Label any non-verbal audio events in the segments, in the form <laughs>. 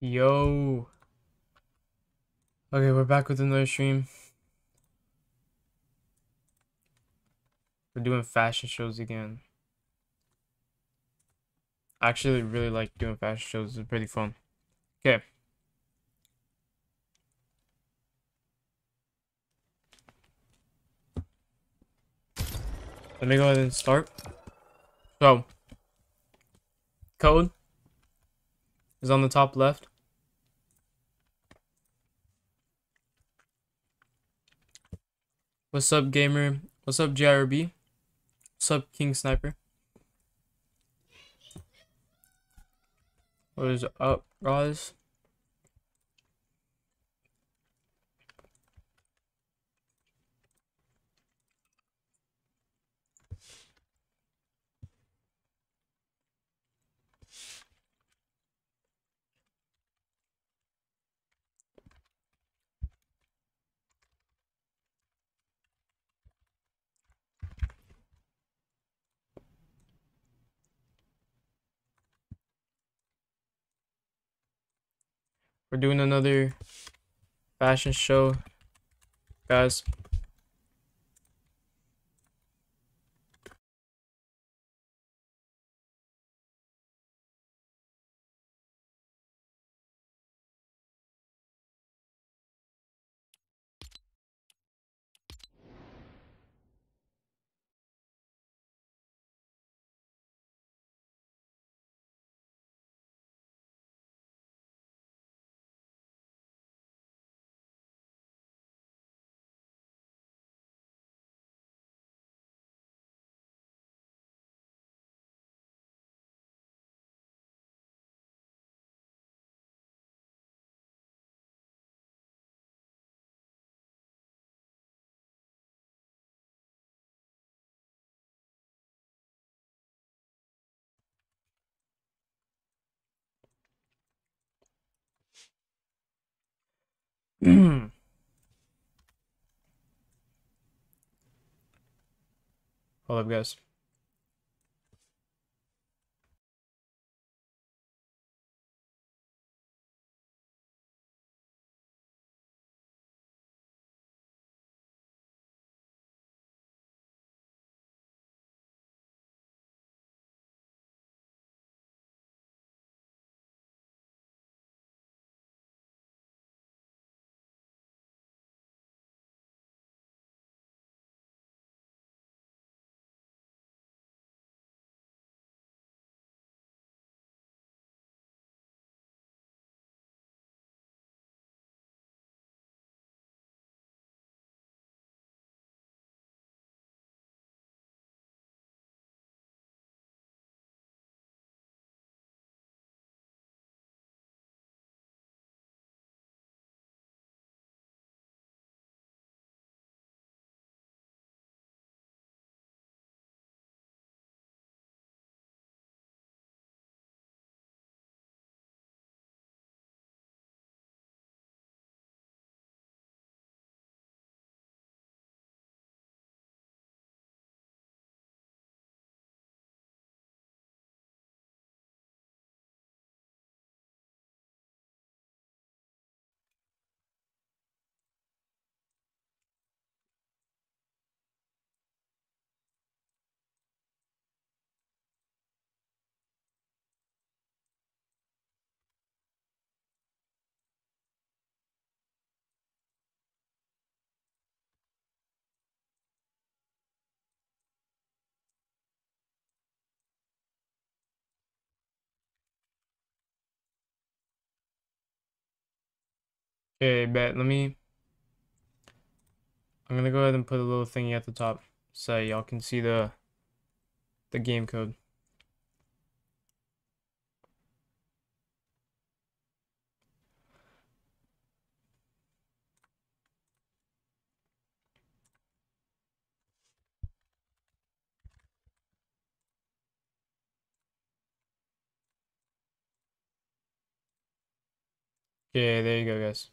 Yo. Okay, we're back with another stream. We're doing fashion shows again. I actually really like doing fashion shows. It's pretty fun. Okay. Let me go ahead and start. So, code is on the top left. What's up, gamer? What's up, JRB? What's up, King Sniper? What is up, guys? We're doing another fashion show, guys. Hold up, guys. Okay, bet. Let me. I'm gonna go ahead and put a little thingy at the top so y'all can see the the game code. Okay, there you go, guys.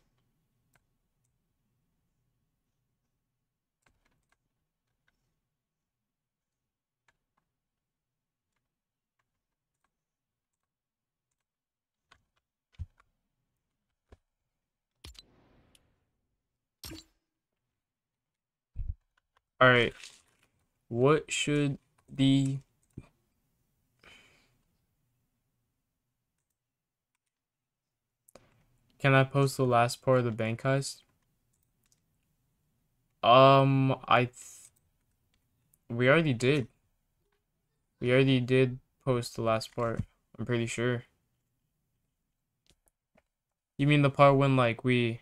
Alright. What should the Can I post the last part of the bank heist? Um, I we already did. We already did post the last part. I'm pretty sure. You mean the part when like we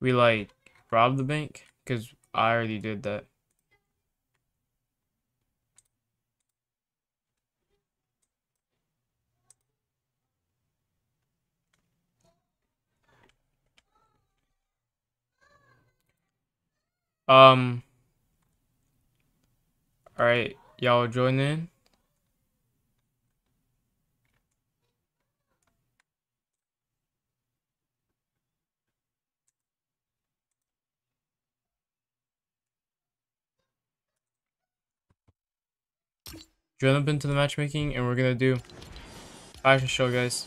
we like robbed the bank? Cause I already did that. Um. Alright, y'all join in. Up into the matchmaking and we're gonna do fashion show guys.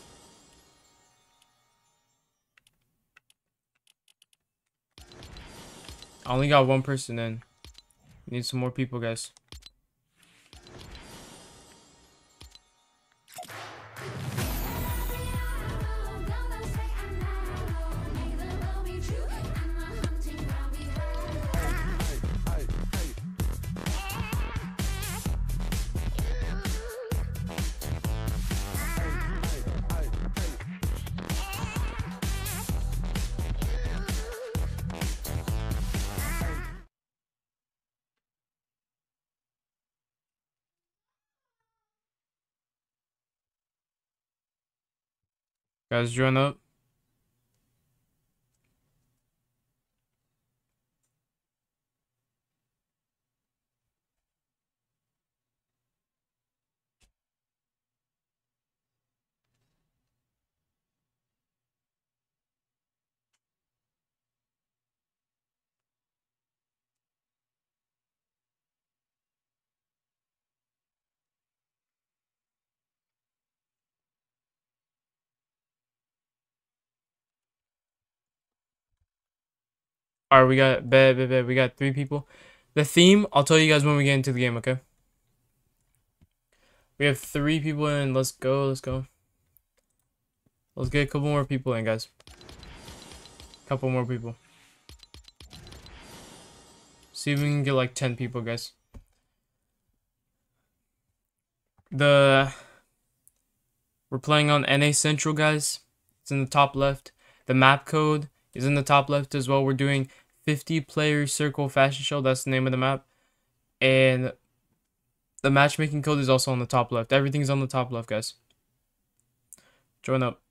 I only got one person in. Need some more people, guys. Guys, join up. Alright, we got bad, bad, bad. We got three people. The theme, I'll tell you guys when we get into the game, okay? We have three people in. Let's go, let's go. Let's get a couple more people in, guys. Couple more people. See if we can get like 10 people, guys. The... We're playing on NA Central, guys. It's in the top left. The map code is in the top left as well. We're doing 50 player circle fashion show. That's the name of the map. And the matchmaking code is also on the top left. Everything's on the top left, guys. Join up.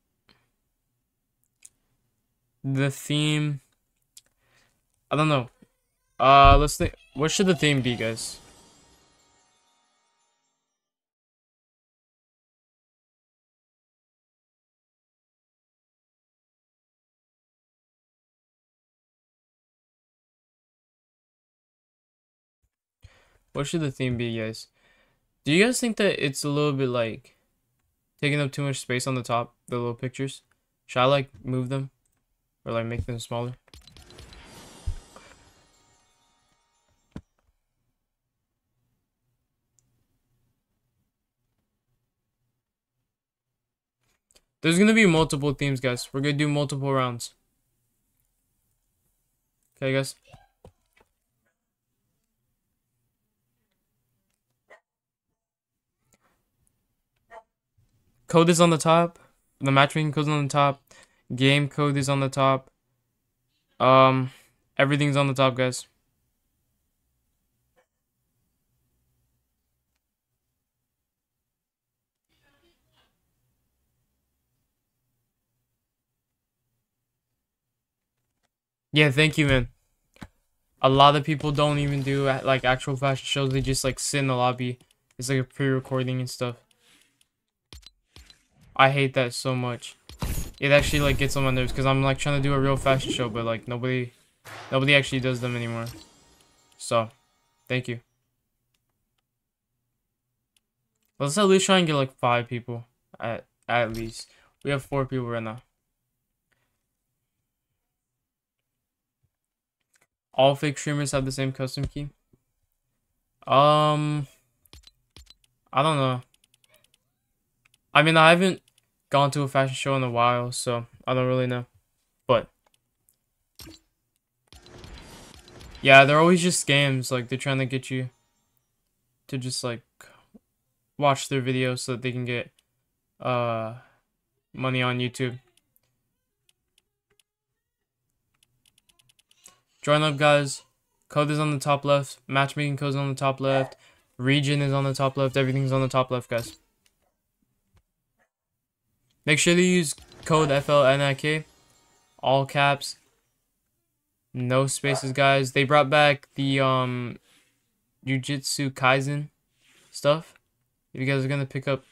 The theme. I don't know. Uh, let's think. What should the theme be, guys? What should the theme be, guys? Do you guys think that it's a little bit like taking up too much space on the top, the little pictures? Should I like move them or like make them smaller? There's gonna be multiple themes, guys. We're gonna do multiple rounds. Okay, guys. Code is on the top. The matchmaking code is on the top. Game code is on the top. Um, everything's on the top, guys. Yeah, thank you, man. A lot of people don't even do like actual fashion shows. They just like sit in the lobby. It's like a pre-recording and stuff. I hate that so much. It actually like gets on my nerves because I'm like trying to do a real fashion show, but like nobody, nobody actually does them anymore. So, thank you. Let's at least try and get like five people at at least. We have four people right now. All fake streamers have the same custom key. Um, I don't know. I mean, I haven't gone to a fashion show in a while, so I don't really know. But yeah, they're always just scams. Like they're trying to get you to just like watch their videos so that they can get uh money on YouTube. Join up, guys. Code is on the top left. Matchmaking code is on the top left. Region is on the top left. Everything's on the top left, guys. Make sure to use code FLNIK. All caps. No spaces, guys. They brought back the um Jujutsu Kaisen stuff. If you guys are gonna pick up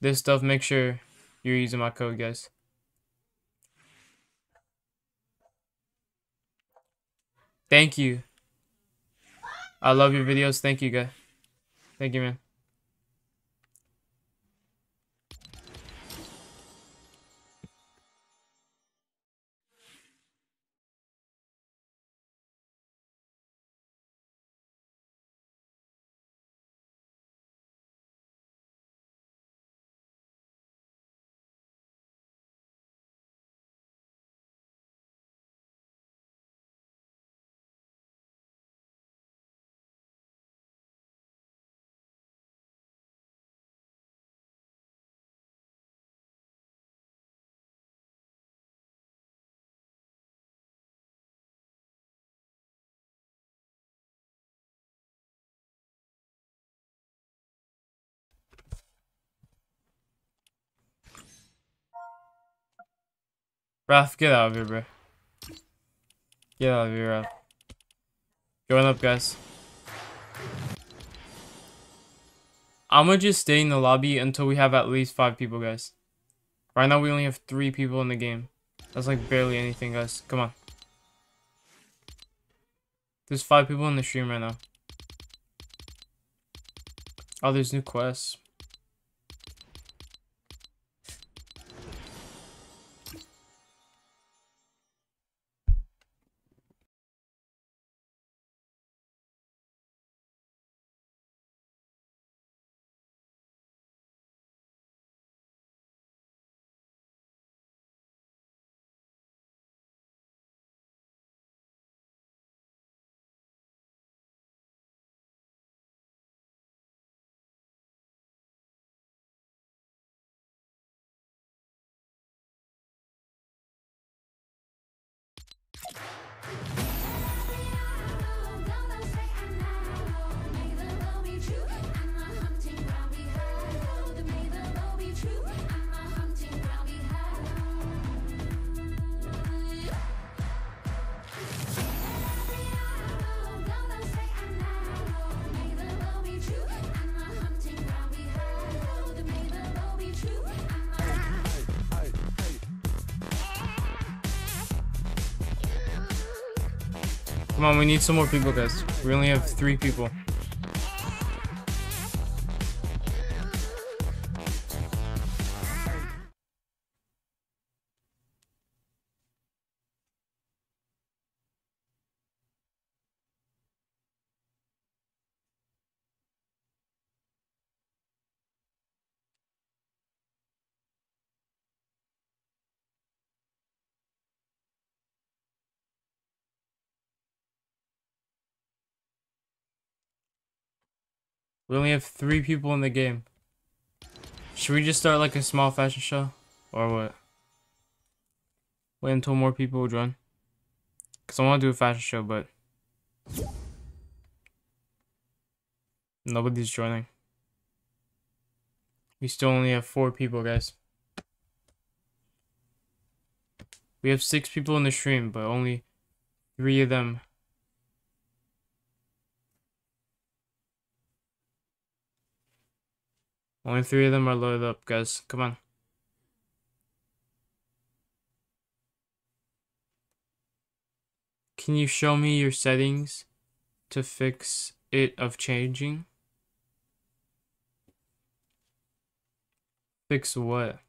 this stuff, make sure you're using my code, guys. Thank you. I love your videos. Thank you, guys. Thank you, man. Raph, get out of here, bro. Get out of here, Raph. Join up, guys. I'm gonna just stay in the lobby until we have at least five people, guys. Right now, we only have three people in the game. That's like barely anything, guys. Come on. There's five people in the stream right now. Oh, there's new quests. We need some more people, guys. We only have three people. We only have three people in the game. Should we just start like a small fashion show? Or what? Wait until more people join. Because I want to do a fashion show, but... Nobody's joining. We still only have four people, guys. We have six people in the stream, but only three of them Only three of them are loaded up, guys. Come on. Can you show me your settings to fix it of changing? Fix what?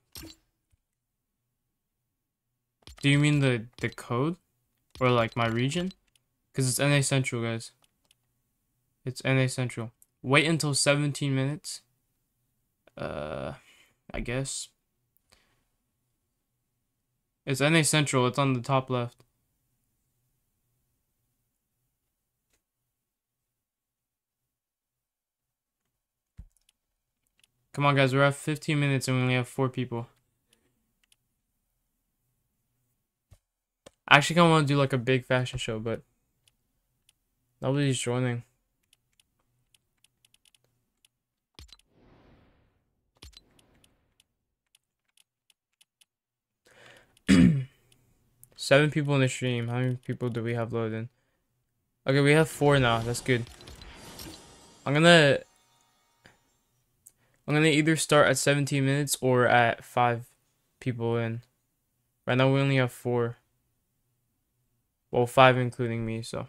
Do you mean the, the code? Or like my region? Because it's NA Central, guys. It's NA Central. Wait until 17 minutes. Uh, I guess. It's NA Central. It's on the top left. Come on, guys. We're at 15 minutes and we only have four people. I actually kind of want to do like a big fashion show, but nobody's joining. Seven people in the stream. How many people do we have loading? Okay, we have four now. That's good. I'm gonna... I'm gonna either start at 17 minutes or at five people in. Right now we only have four. Well, five including me, so.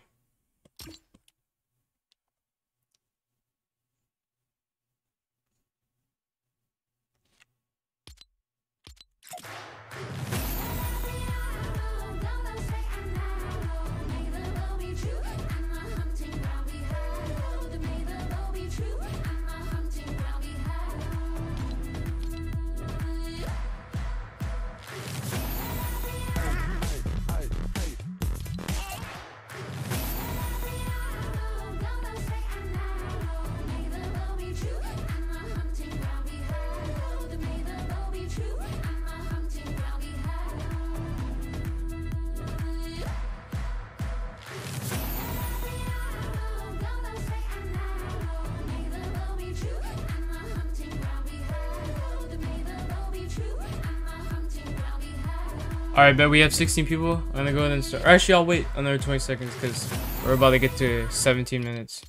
Alright, but we have 16 people. I'm gonna go ahead and start. Actually, I'll wait another 20 seconds because we're about to get to 17 minutes.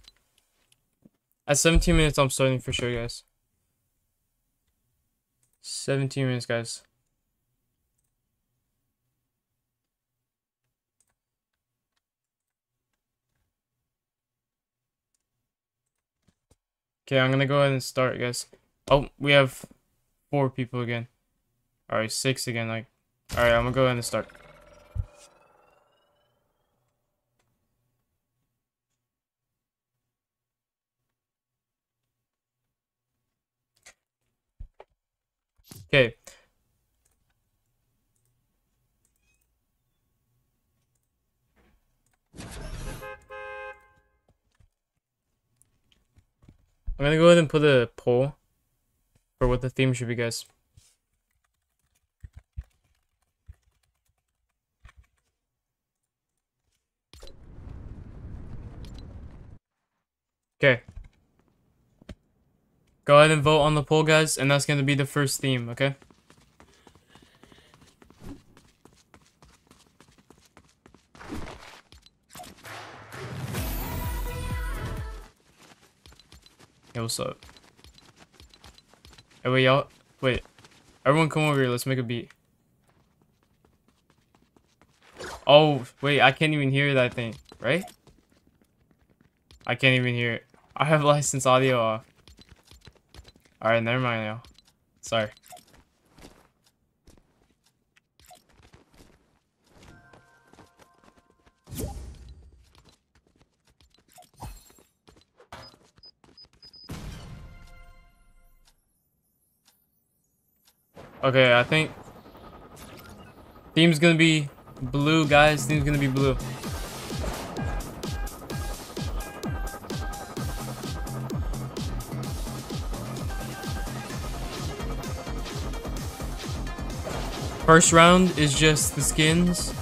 At 17 minutes, I'm starting for sure, guys. 17 minutes, guys. Okay, I'm gonna go ahead and start, guys. Oh, we have four people again. Alright, six again, like. Alright, I'm gonna go ahead and start. Okay. I'm gonna go ahead and put a poll for what the theme should be, guys. Okay. Go ahead and vote on the poll, guys, and that's going to be the first theme, okay? Hey, what's up? Hey, wait, y'all. Wait. Everyone come over here. Let's make a beat. Oh, wait. I can't even hear that thing, right? I can't even hear it. I have license audio off. Alright, never mind now. Sorry. Okay, I think theme's gonna be blue, guys. Theme's gonna be blue. First round is just the skins,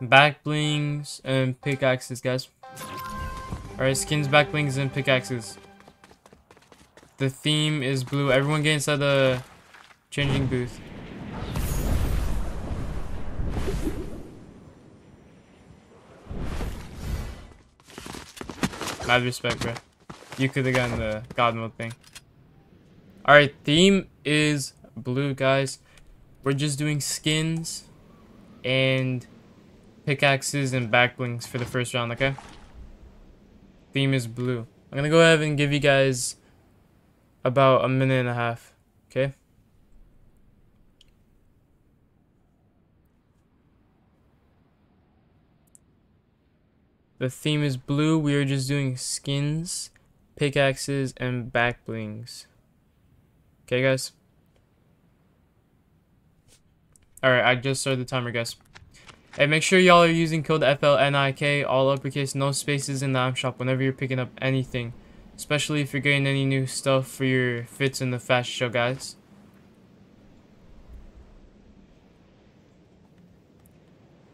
back blings, and pickaxes, guys. Alright, skins, back blings, and pickaxes. The theme is blue. Everyone get inside the changing booth. Mad respect, bro. You could have gotten the god mode thing. Alright, theme is blue, guys. We're just doing skins and pickaxes and backblings for the first round, okay? Theme is blue. I'm gonna go ahead and give you guys about a minute and a half, okay? The theme is blue. We are just doing skins, pickaxes, and back blings. Okay, guys? Alright, I just started the timer, guys. Hey, make sure y'all are using code FLNIK, all uppercase, no spaces in the shop whenever you're picking up anything. Especially if you're getting any new stuff for your fits in the fashion show, guys.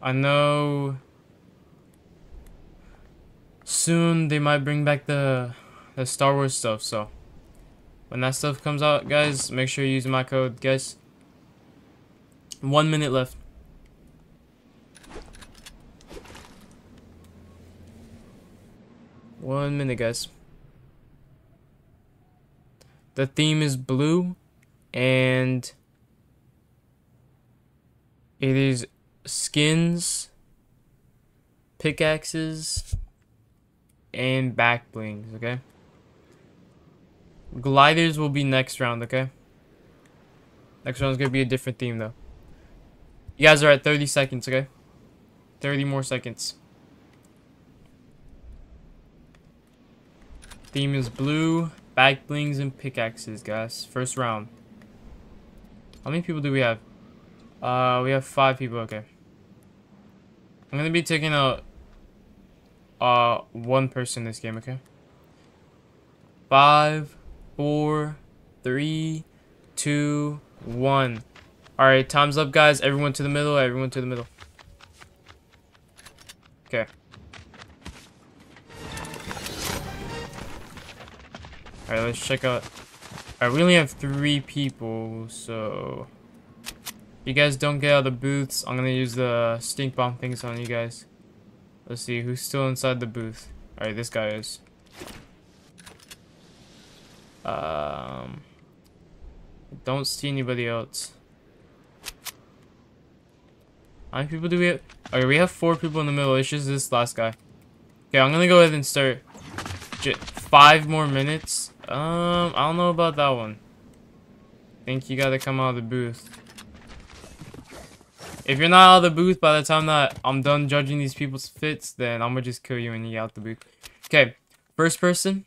I know soon they might bring back the the Star Wars stuff, so when that stuff comes out, guys, make sure you use my code, guys. One minute left. One minute, guys. The theme is blue, and it is skins, pickaxes, and back blings, okay? Gliders will be next round, okay? Next round is going to be a different theme, though. You guys are at 30 seconds, okay? 30 more seconds. Theme is blue, back blings, and pickaxes, guys. First round. How many people do we have? Uh, we have five people, okay. I'm gonna be taking out uh one person this game, okay? Five, four, three, two, one. Alright, time's up guys. Everyone to the middle, everyone to the middle. Okay. Alright, let's check out. Alright, we only have three people, so If you guys don't get out of the booths, I'm gonna use the stink bomb things on you guys. Let's see, who's still inside the booth? Alright, this guy is. Um, don't see anybody else. How many people do we have? Okay, we have four people in the middle. It's just this last guy. Okay, I'm gonna go ahead and start. Five more minutes. Um, I don't know about that one. think you gotta come out of the booth. If you're not out of the booth by the time that I'm done judging these people's fits, then I'm gonna just kill you when you get out the booth. Okay, first person.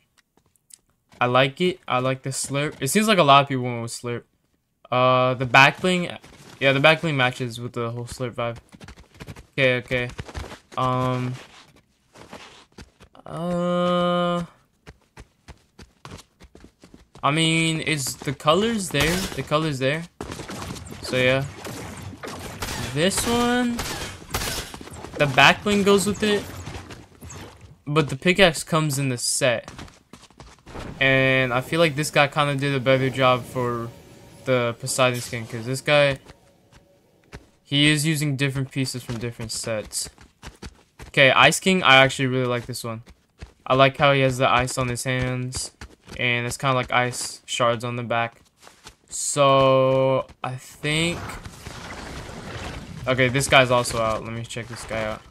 I like it. I like the slurp. It seems like a lot of people went with slurp. Uh, the back bling. Yeah, the back bling matches with the whole slurp vibe. Okay, okay. Um. Uh. I mean, is the colors there? The colors there. So yeah this one, the back bling goes with it, but the pickaxe comes in the set. And I feel like this guy kind of did a better job for the Poseidon skin, because this guy, he is using different pieces from different sets. Okay, Ice King, I actually really like this one. I like how he has the ice on his hands, and it's kind of like ice shards on the back. So, I think Okay, this guy's also out. Let me check this guy out.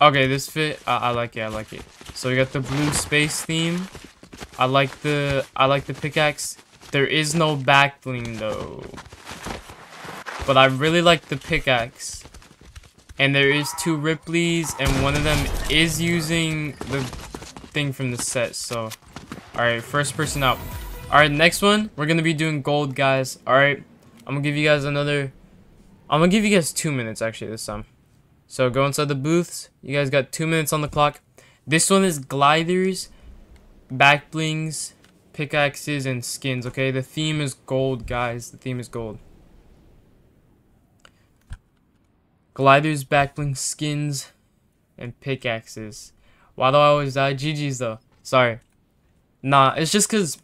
Okay, this fit, I, I like it, I like it. So we got the blue space theme. I like the, I like the pickaxe. There is no back bling though. But I really like the pickaxe. And there is two Rippley's, and one of them is using the thing from the set, so. Alright, first person out. Alright, next one, we're gonna be doing gold, guys. Alright. I'm gonna give you guys another... I'm gonna give you guys two minutes, actually, this time. So go inside the booths. You guys got two minutes on the clock. This one is gliders, back blings, pickaxes, and skins, okay? The theme is gold, guys. The theme is gold. Gliders, back blings, skins, and pickaxes. Why do I always die? GG's, though. Sorry. Nah, it's just because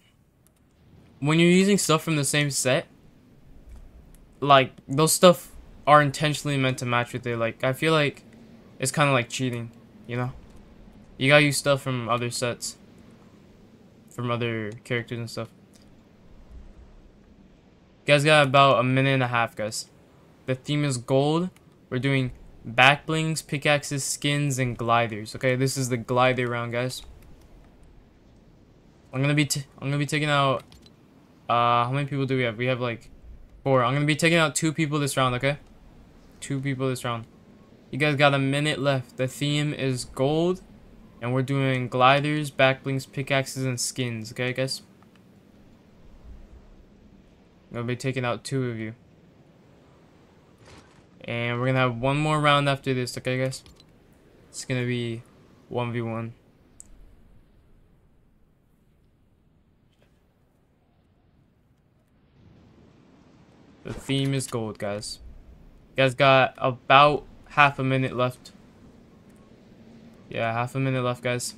when you're using stuff from the same set, like those stuff are intentionally meant to match with it. Like I feel like it's kind of like cheating, you know. You gotta use stuff from other sets, from other characters and stuff. You guys got about a minute and a half, guys. The theme is gold. We're doing back blings, pickaxes, skins, and gliders. Okay, this is the glider round, guys. I'm gonna be t I'm gonna be taking out. Uh, how many people do we have? We have like Four. I'm gonna be taking out two people this round, okay? Two people this round. You guys got a minute left. The theme is gold. And we're doing gliders, backblings, pickaxes, and skins. Okay, guys? I'm going to be taking out two of you. And we're going to have one more round after this. Okay, guys? It's going to be 1v1. The theme is gold, guys. You guys got about half a minute left. Yeah, half a minute left, guys.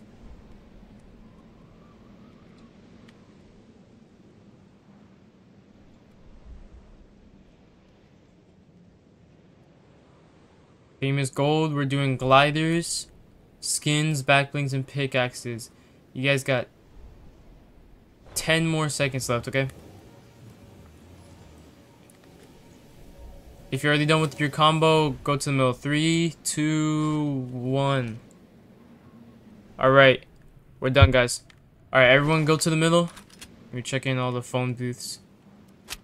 Famous gold. We're doing gliders, skins, backblings, and pickaxes. You guys got 10 more seconds left, okay? If you're already done with your combo, go to the middle. Three, two, one. Alright. We're done, guys. Alright, everyone go to the middle. We're checking all the phone booths.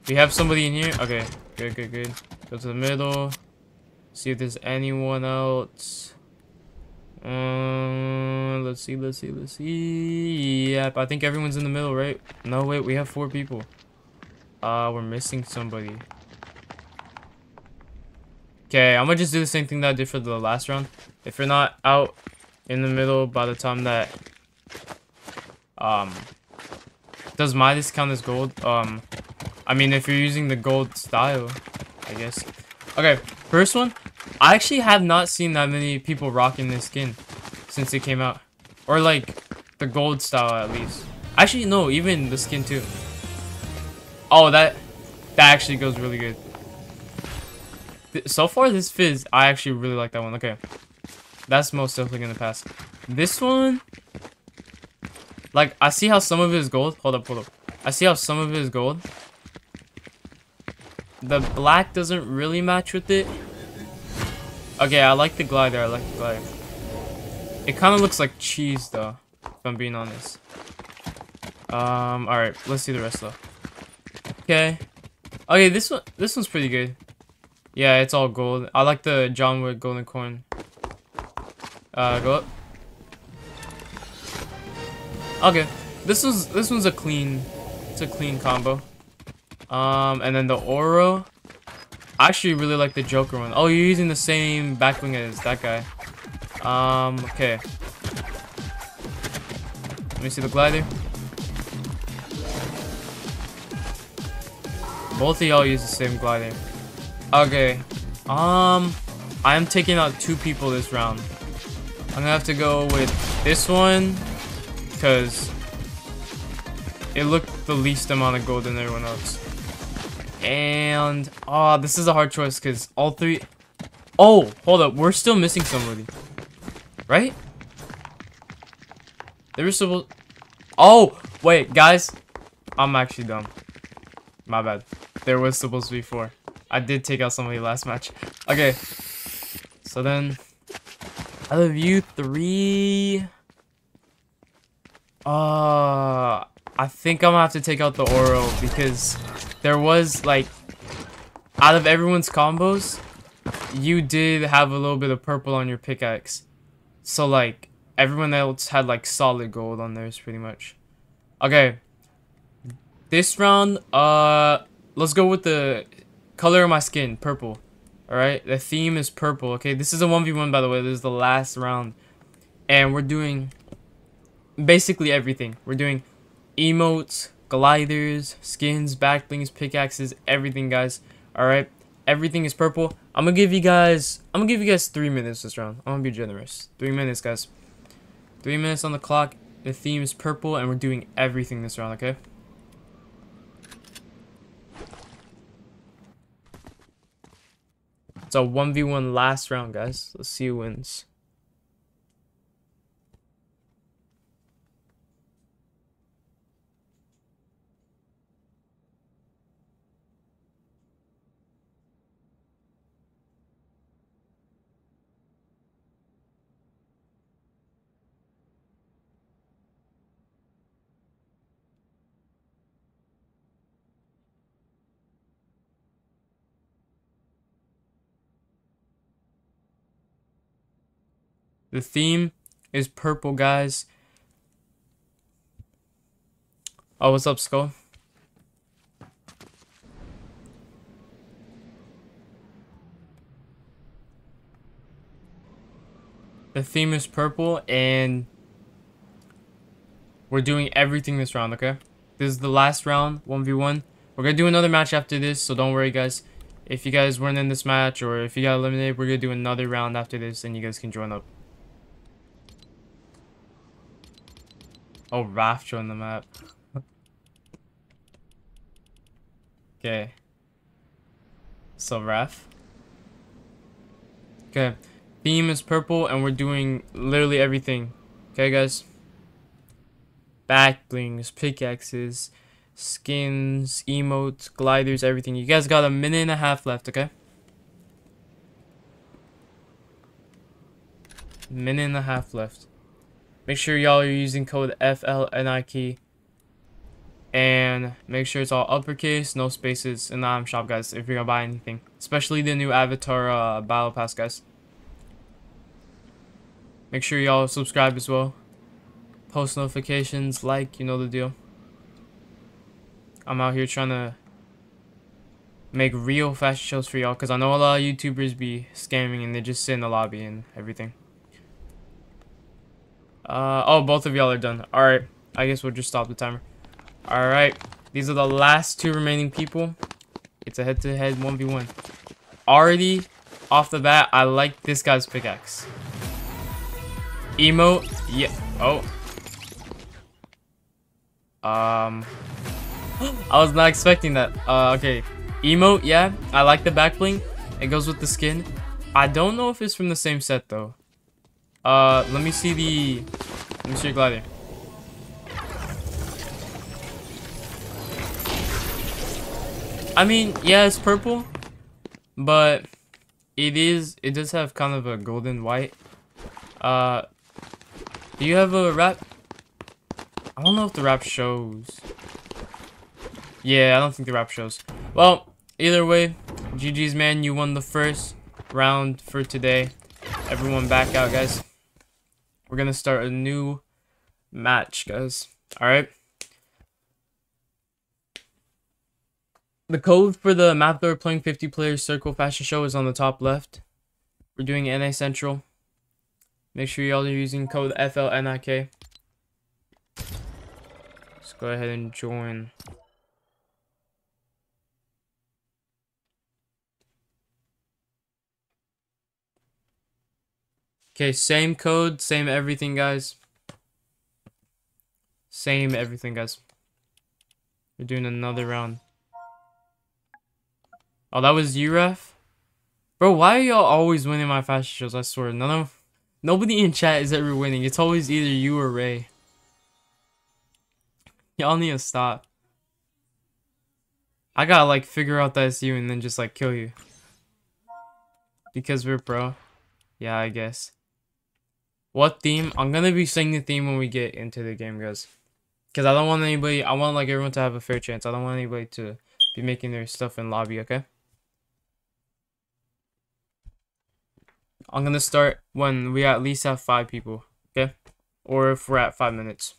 We have somebody in here? Okay. Good, good, good. Go to the middle. See if there's anyone else. Um, let's see, let's see, let's see. Yep, I think everyone's in the middle, right? No, wait, we have four people. Uh, we're missing somebody. Okay, I'm gonna just do the same thing that I did for the last round. If you're not out in the middle by the time that... Um... Does my discount as gold? Um... I mean, if you're using the gold style, I guess. Okay, first one. I actually have not seen that many people rocking this skin since it came out. Or like, the gold style at least. Actually, no, even the skin too. Oh, that, that actually goes really good so far this fizz i actually really like that one okay that's most definitely gonna pass. This one like i see how some of it is gold. Hold up hold up. I see how some of it is gold. The black doesn't really match with it. Okay i like the glider. I like the glider. It kind of looks like cheese though if i'm being honest. Um all right let's see the rest though. Okay. Okay this one this one's pretty good. Yeah, it's all gold. I like the John Wood golden coin. Uh, go up. Okay, this was this one's a clean, it's a clean combo. Um, and then the Oro. I actually really like the Joker one. Oh, you're using the same backbling as that guy. Um, okay. Let me see the glider. Both of y'all use the same glider. Okay. Um, I am taking out two people this round. I'm gonna have to go with this one because it looked the least amount of gold than everyone else. And oh, this is a hard choice because all three. Oh, hold up, we're still missing somebody, right? There was supposed. Oh, wait, guys, I'm actually dumb. My bad. There was supposed to be four. I did take out somebody last match. Okay. So then, out of you three, uh, I think I'm gonna have to take out the Oro because there was like, out of everyone's combos, you did have a little bit of purple on your pickaxe. So like, everyone else had like solid gold on theirs pretty much. Okay. This round, uh, let's go with the Color of my skin, purple. Alright, the theme is purple, okay? This is a 1v1, by the way. This is the last round. And we're doing basically everything. We're doing emotes, gliders, skins, backblings, pickaxes, everything, guys. Alright? Everything is purple. I'm gonna give you guys... I'm gonna give you guys three minutes this round. I'm gonna be generous. Three minutes, guys. Three minutes on the clock. The theme is purple, and we're doing everything this round, okay? It's a 1v1 last round, guys. Let's see who wins. The theme is purple, guys. Oh, what's up, Skull? The theme is purple, and we're doing everything this round, okay? This is the last round, 1v1. We're going to do another match after this, so don't worry, guys. If you guys weren't in this match, or if you got eliminated, we're going to do another round after this, and you guys can join up. Oh, Raph joined the map. okay. So, Raph. Okay. Theme is purple, and we're doing literally everything. Okay, guys? Back blings, pickaxes, skins, emotes, gliders, everything. You guys got a minute and a half left, okay? Minute and a half left. Make sure y'all are using code FLNIK. And make sure it's all uppercase, no spaces the item shop, guys, if you're gonna buy anything. Especially the new Avatar uh, Battle Pass, guys. Make sure y'all subscribe as well. Post notifications, like, you know the deal. I'm out here trying to make real fashion shows for y'all because I know a lot of YouTubers be scamming and they just sit in the lobby and everything. Uh, oh, both of y'all are done. Alright, I guess we'll just stop the timer. Alright, these are the last two remaining people. It's a head-to-head -head 1v1. Already, off the bat, I like this guy's pickaxe. Emote, yeah, oh. Um, <gasps> I was not expecting that. Uh, okay, emote, yeah, I like the back bling. It goes with the skin. I don't know if it's from the same set, though. Uh, let me see the... Let me see your glider. I mean, yeah, it's purple, but it is, it does have kind of a golden white. Uh, do you have a wrap? I don't know if the wrap shows. Yeah, I don't think the wrap shows. Well, either way, GG's man, you won the first round for today. Everyone back out, guys. We're gonna start a new match, guys. Alright? The code for the map that we're playing 50 players circle fashion show is on the top left. We're doing NA Central. Make sure y'all are using code FLNIK. Let's go ahead and join. Okay, same code, same everything, guys. Same everything, guys. We're doing another round. Oh, that was you, ref? Bro, why are y'all always winning my fashion shows? I swear, none of... Nobody in chat is ever winning. It's always either you or Ray. Y'all need to stop. I gotta, like, figure out that it's you and then just, like, kill you. Because we're pro. Yeah, I guess. What theme? I'm gonna be saying the theme when we get into the game, guys. Because I don't want anybody, I want like everyone to have a fair chance. I don't want anybody to be making their stuff in lobby, okay? I'm gonna start when we at least have five people, okay? Or if we're at five minutes.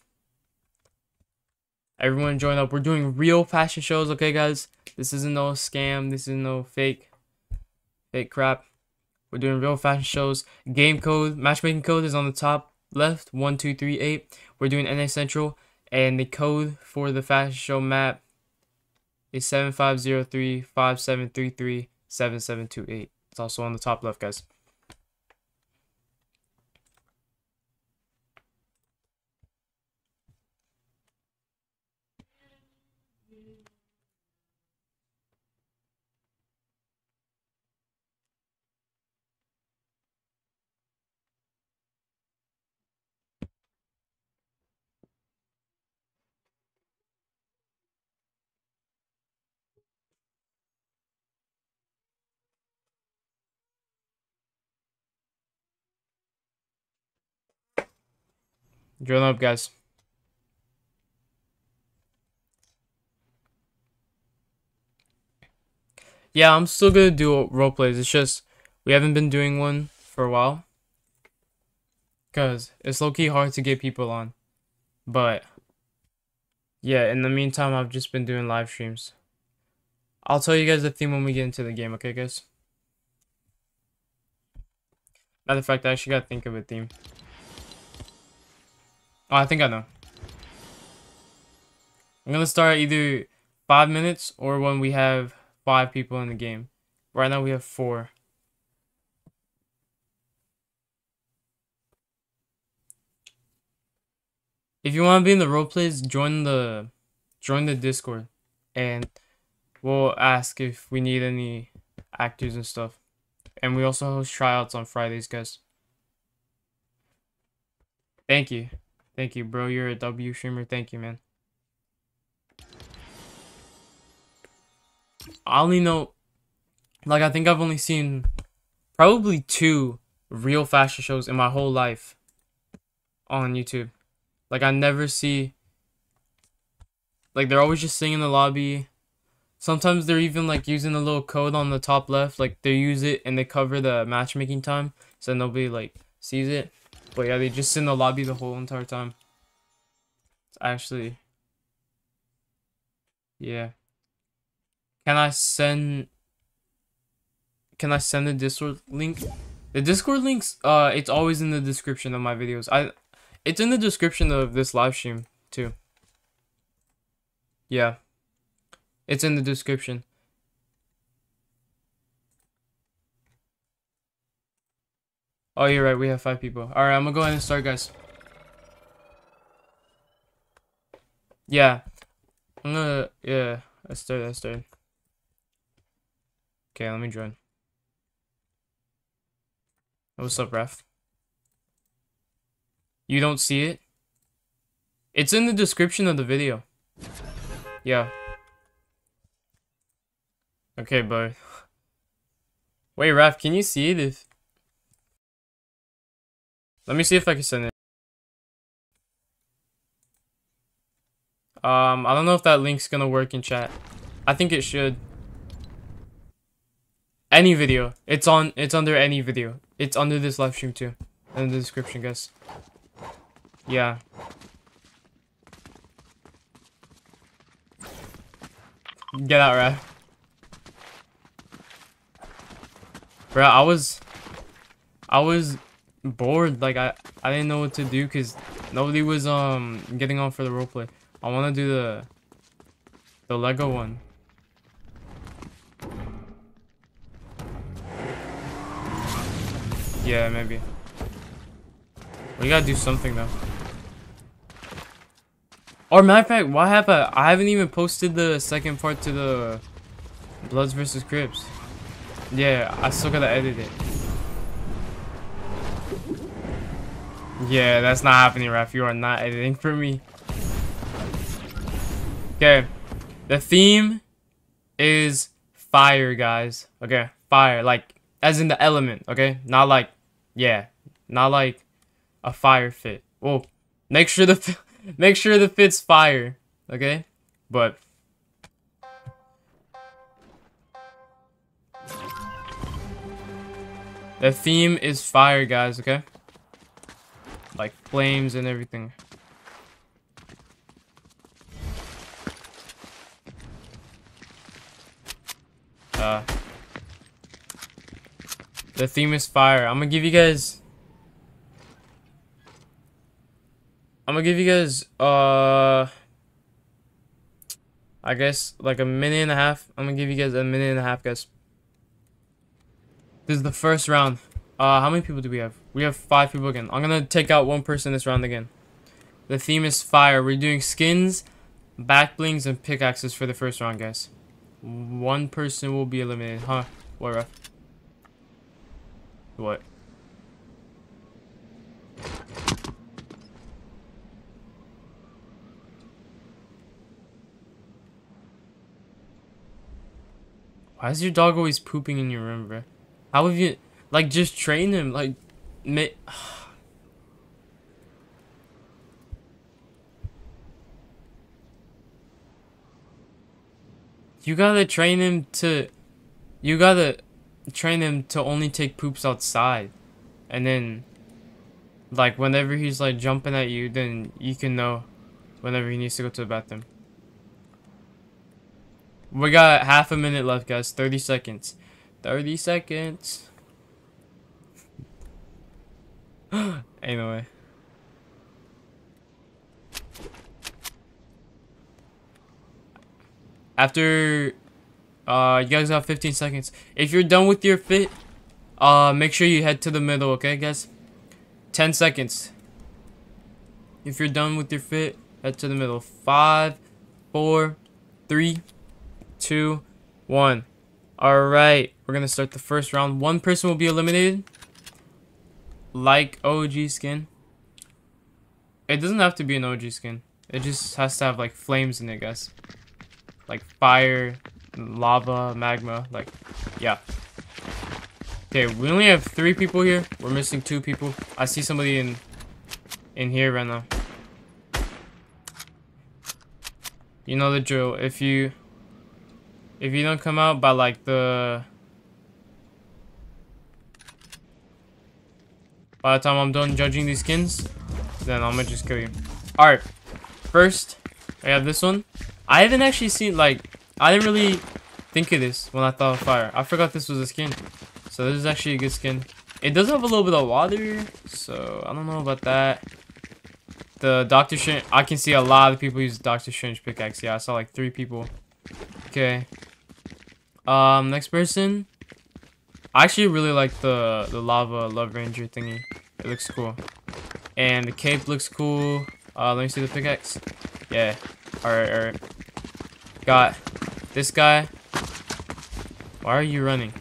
Everyone join up. We're doing real fashion shows, okay, guys? This isn't no scam. This is no fake, fake crap. We're doing real fashion shows. Game code, matchmaking code is on the top left, 1238. We're doing NA Central, and the code for the fashion show map is 7503 7728. It's also on the top left, guys. Join up, guys. Yeah, I'm still gonna do role plays. It's just we haven't been doing one for a while. Because it's low-key hard to get people on. But, yeah, in the meantime, I've just been doing live streams. I'll tell you guys the theme when we get into the game, okay, guys? Matter of fact, I actually gotta think of a theme. Oh, I think I know. I'm gonna start either five minutes or when we have five people in the game. Right now we have four. If you want to be in the role plays, join the join the Discord, and we'll ask if we need any actors and stuff. And we also host tryouts on Fridays, guys. Thank you. Thank you, bro. You're a W streamer. Thank you, man. I only know, like, I think I've only seen probably two real fashion shows in my whole life on YouTube. Like I never see like they're always just sitting in the lobby. Sometimes they're even like using a little code on the top left, like they use it and they cover the matchmaking time so nobody like sees it. But yeah, they just in the lobby the whole entire time. It's actually Yeah. Can I send Can I send the Discord link? The Discord links uh it's always in the description of my videos. I it's in the description of this live stream, too. Yeah. It's in the description. Oh, you're right. We have five people. Alright, I'm gonna go ahead and start, guys. Yeah. I'm gonna... Yeah. I started. I started. Okay, let me join. What's up, ref? You don't see it? It's in the description of the video. Yeah. Okay, but... <laughs> Wait, Raph, can you see it if... Let me see if I can send it. Um, I don't know if that link's gonna work in chat. I think it should. Any video. It's on, it's under any video. It's under this live stream too. In the description, guys. Yeah. Get out, right? Bro, I was... I was bored. Like, I, I didn't know what to do because nobody was um getting on for the roleplay. I want to do the... The Lego one. Yeah, maybe. We gotta do something though. Or matter of fact, why have I? I haven't even posted the second part to the Bloods versus Crips. Yeah, I still gotta edit it. Yeah, that's not happening, Raf. You are not editing for me. Okay. The theme is fire, guys. Okay, fire. Like, as in the element, okay? Not like, yeah. Not like a fire fit. Well, make sure the <laughs> make sure the fit's fire, okay? But the theme is fire, guys. Okay, like flames and everything. Uh, the theme is fire. I'm gonna give you guys I'm gonna give you guys, uh, I guess like a minute and a half. I'm gonna give you guys a minute and a half, guys. This is the first round. Uh, how many people do we have? We have five people again. I'm gonna take out one person this round again. The theme is fire. We're doing skins, back blings, and pickaxes for the first round, guys. One person will be eliminated, huh? What? What? Why is your dog always pooping in your room, bro? How have you, like, just train him, like, <sighs> You gotta train him to, you gotta train him to only take poops outside. And then, Like whenever he's like jumping at you, then you can know whenever he needs to go to the bathroom. We got half a minute left, guys. 30 seconds. 30 seconds. <gasps> anyway. After uh you guys have 15 seconds. If you're done with your fit, uh make sure you head to the middle, okay guys? 10 seconds. If you're done with your fit, head to the middle. Five, four, three, two, one. Alright, we're gonna start the first round. One person will be eliminated. Like OG skin. It doesn't have to be an OG skin. It just has to have like flames in it, guys. Like fire, lava, magma, like, yeah. Okay, we only have three people here. We're missing two people. I see somebody in in here right now. You know the drill. If you if you don't come out by like the by the time I'm done judging these skins, then I'm gonna just kill you. Alright. First, I have this one. I haven't actually seen like I didn't really think of this when I thought of fire. I forgot this was a skin. So this is actually a good skin. It does have a little bit of water, so I don't know about that. The Doctor Strange, I can see a lot of people use Doctor Strange pickaxe. Yeah, I saw like three people. Okay. Um, next person. I actually really like the the lava love ranger thingy. It looks cool. And the cape looks cool. Uh, let me see the pickaxe. Yeah. Alright, alright. Got this guy. Why are you running?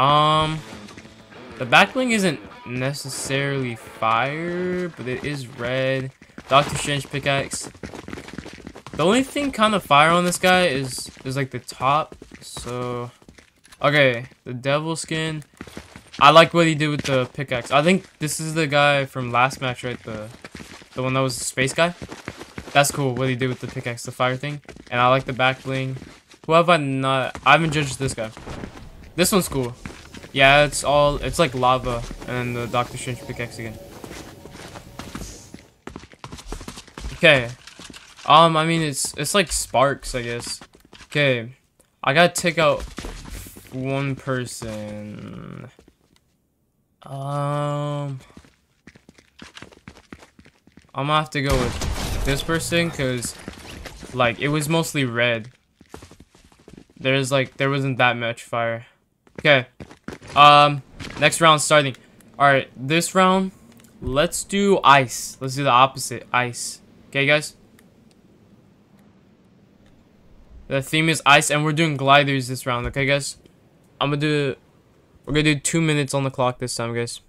Um, the backbling isn't necessarily fire, but it is red. Doctor Strange pickaxe. The only thing kind of fire on this guy is is like the top. So, okay, the devil skin. I like what he did with the pickaxe. I think this is the guy from last match, right? The the one that was the space guy. That's cool what he did with the pickaxe, the fire thing. And I like the back bling. Who have I not? I haven't judged this guy. This one's cool. Yeah, it's all, it's like lava, and the Doctor Strange pickaxe again. Okay. Um, I mean, it's, it's like sparks, I guess. Okay. I gotta take out one person. Um... I'm gonna have to go with this person, because, like, it was mostly red. There's, like, there wasn't that much fire. Okay. Um, next round starting. Alright, this round, let's do ice. Let's do the opposite, ice. Okay, guys? The theme is ice, and we're doing gliders this round, okay, guys? I'm gonna do... We're gonna do two minutes on the clock this time, guys.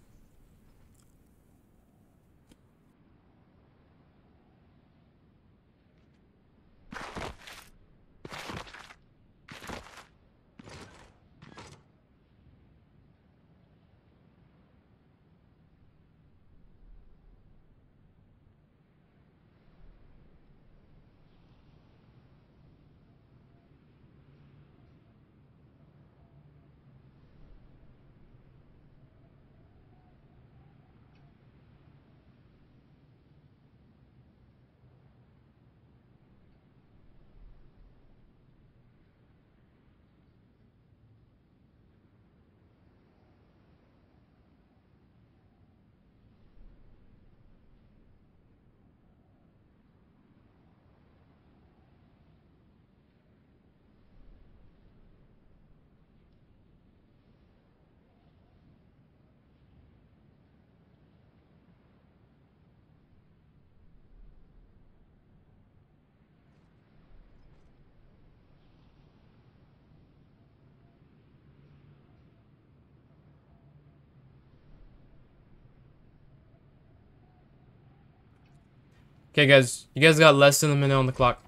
Okay, guys. You guys got less than a minute on the clock.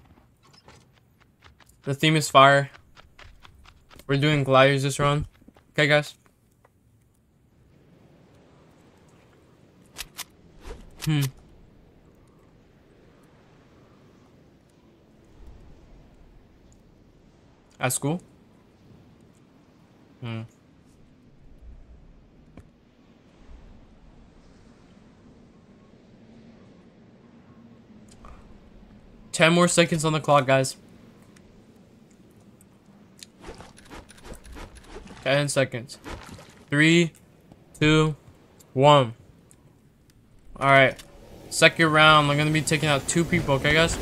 The theme is fire. We're doing gliders this round. Okay, guys. Hmm. At school? Hmm. 10 more seconds on the clock, guys. 10 seconds. Three, two, one. Alright. Second round, I'm gonna be taking out two people, okay guys?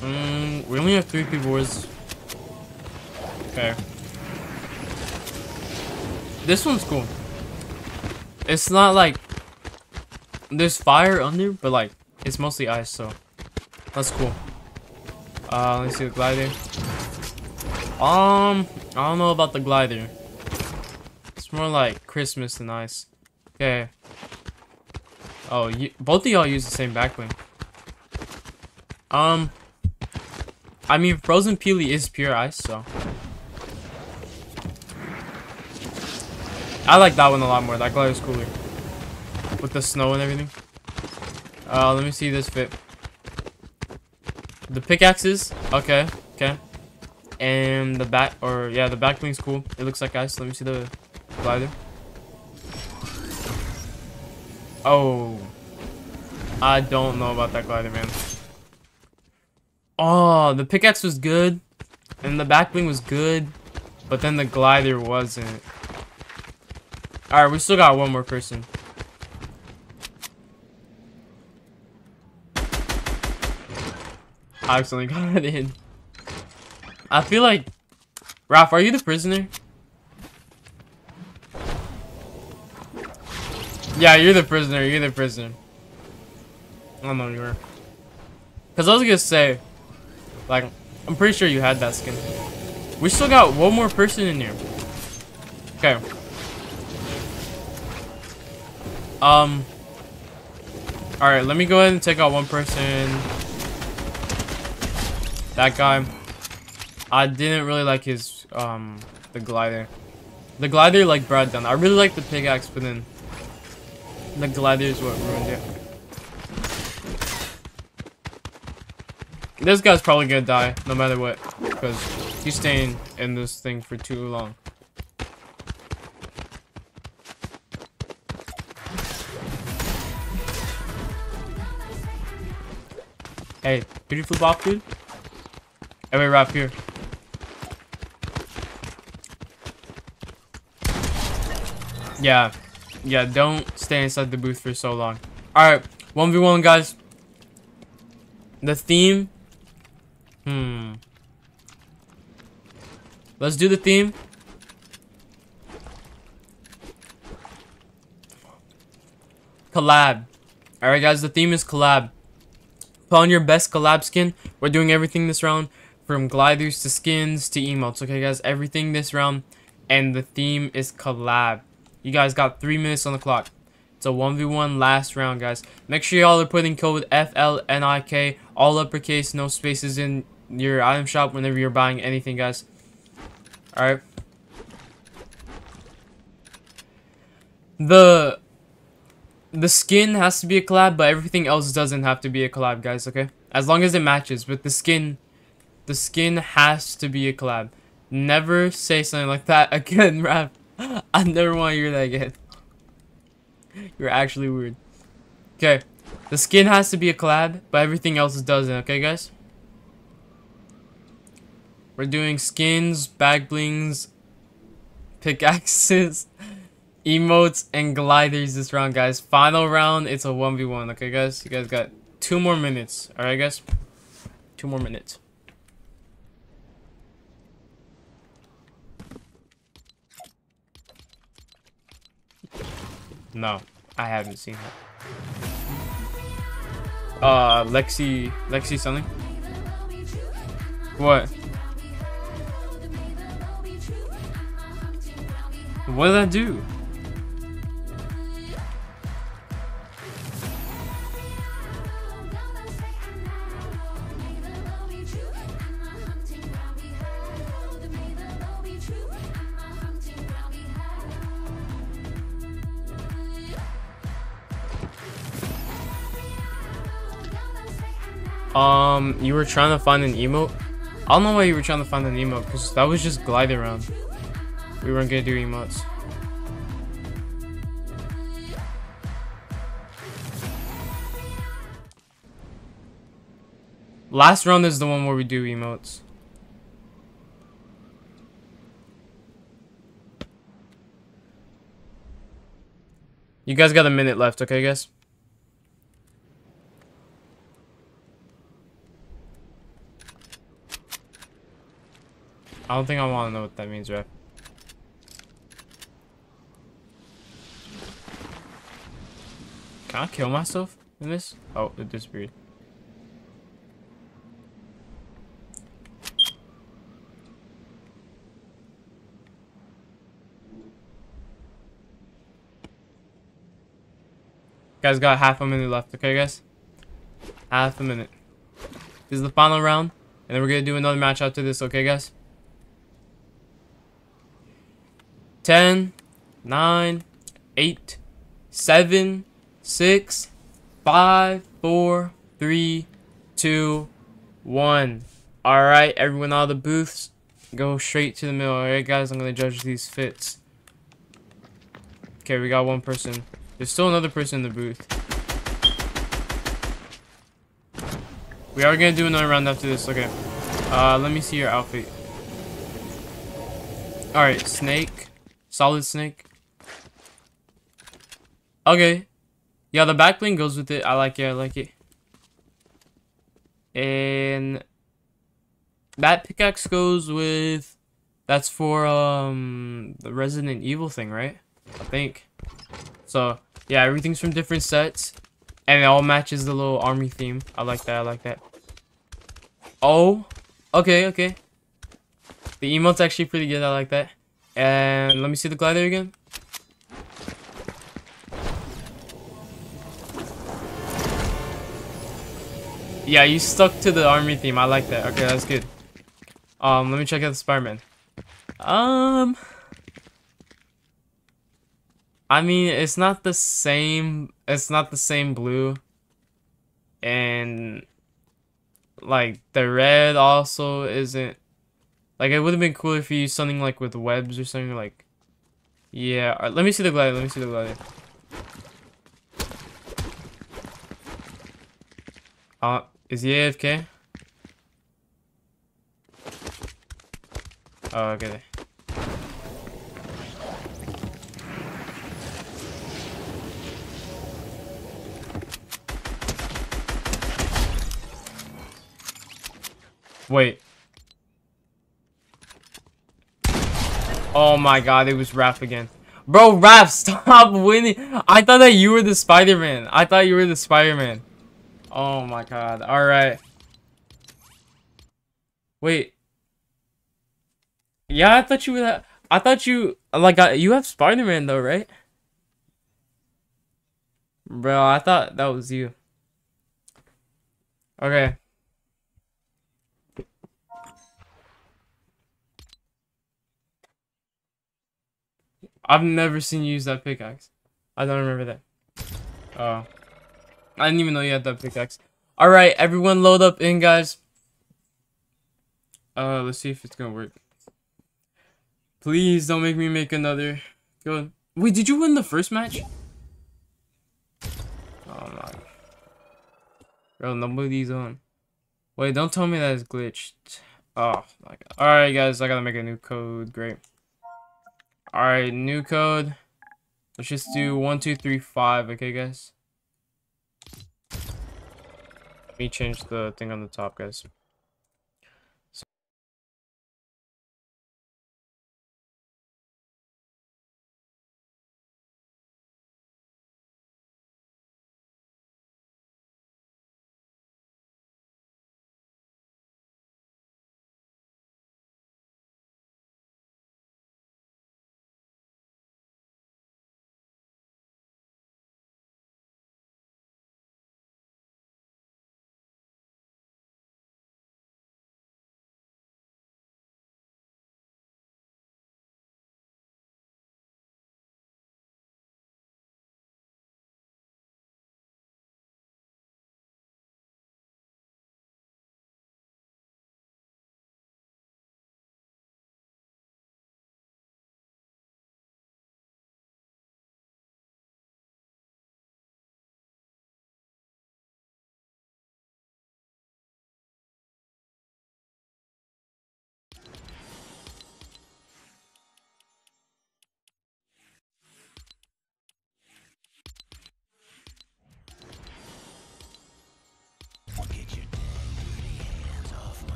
Mm, we only have three people. Okay. This one's cool. It's not like... There's fire under, but like, it's mostly ice, so... That's cool. Uh, let me see the glider. Um, I don't know about the glider. It's more like Christmas than ice. Okay. Oh, you, both of y'all use the same backbling. Um, I mean, Frozen Peely is pure ice, so. I like that one a lot more. That glider's cooler. With the snow and everything. Uh, let me see this fit. The pickaxes, okay, okay. And the back, or yeah, the back bling's cool. It looks like ice. Let me see the glider. Oh. I don't know about that glider, man. Oh, the pickaxe was good. And the back bling was good. But then the glider wasn't. Alright, we still got one more person. I accidentally <laughs> got in. I feel like... Ralph, are you the prisoner? Yeah, you're the prisoner. You're the prisoner. I don't know you were. Because I was going to say... Like, I'm pretty sure you had that skin. We still got one more person in here. Okay. Um... Alright, let me go ahead and take out one person. That guy. I didn't really like his, um, the glider. The glider, like, brought down. I really like the pickaxe, but then the glider is what ruined it. This guy's probably gonna die, no matter what, because he's staying in this thing for too long. Hey, did you flip off, dude? Wait, right here. Yeah. Yeah, don't stay inside the booth for so long. Alright, 1v1, guys. The theme. Hmm. Let's do the theme. Collab. Alright, guys, the theme is collab. Put on your best collab skin. We're doing everything this round. From gliders to skins to emotes. Okay, guys, everything this round. And the theme is collab. You guys got three minutes on the clock. It's a 1v1 last round, guys. Make sure y'all are putting code FLNIK, all uppercase, no spaces in your item shop whenever you're buying anything, guys. Alright. The the skin has to be a collab, but everything else doesn't have to be a collab, guys, okay? As long as it matches, but the skin the skin has to be a collab. Never say something like that <laughs> again, rap. I never want to hear that again. <laughs> You're actually weird. Okay. The skin has to be a collab, but everything else doesn't, okay, guys? We're doing skins, back blings, pickaxes, <laughs> emotes, and gliders this round, guys. Final round, it's a 1v1, okay, guys? You guys got two more minutes, alright, guys? Two more minutes. No, I haven't seen her. Uh, Lexi, Lexi something? What? What did that do? Um, you were trying to find an emote? I don't know why you were trying to find an emote, because that was just glide around. We weren't gonna do emotes. Last round is the one where we do emotes. You guys got a minute left, okay guys? I don't think I want to know what that means, right? Can I kill myself in this? Oh, it disappeared. Guys got half a minute left, okay guys? Half a minute. This is the final round, and then we're gonna do another match after this, okay guys? 10, 9, 8, 7, 6, 5, 4, 3, 2, 1. Alright, everyone out of the booths, go straight to the middle. Alright guys, I'm gonna judge these fits. Okay, we got one person. There's still another person in the booth. We are gonna do another round after this. Okay. Uh, let me see your outfit. Alright, snake. Solid snake. Okay. Yeah, the back bling goes with it. I like it. I like it. And that pickaxe goes with that's for um the Resident Evil thing, right? I think. So yeah, everything's from different sets. And it all matches the little army theme. I like that, I like that. Oh, okay, okay. The emote's actually pretty good, I like that. And let me see the glider again. Yeah, you stuck to the army theme, I like that. Okay, that's good. Um, let me check out the Spider-Man. Um... I mean, it's not the same. It's not the same blue. And like the red also isn't like it would have been cooler if you used something like with webs or something like yeah right, let me see the glider let me see the glider. Uh is he AFK oh okay. Wait. Oh my god, it was Raph again. Bro, Raph, <laughs> stop winning. I thought that you were the Spider-Man. I thought you were the Spider-Man. Oh my god. Alright. Wait. Yeah, I thought you were that. I thought you, like, uh, you have Spider-Man though, right? Bro, I thought that was you. Okay. I've never seen you use that pickaxe. I don't remember that. Oh. I didn't even know you had that pickaxe. Alright, everyone load up in, guys. Uh, let's see if it's gonna work. Please don't make me make another. Go. Wait, did you win the first match? Oh my. Bro, nobody's on. Wait, don't tell me that it's glitched. Oh my god. Alright, guys, I gotta make a new code. Great. Alright, new code. Let's just do one, two, three, five, okay guys? Let me change the thing on the top, guys.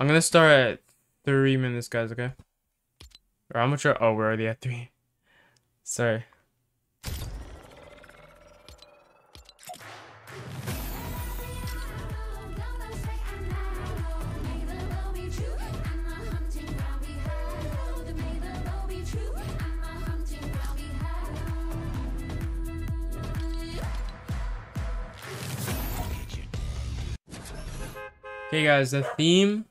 I'm gonna start at three minutes, guys. Okay. Or much are? Oh, we're already at three. Sorry. Okay, guys, the theme.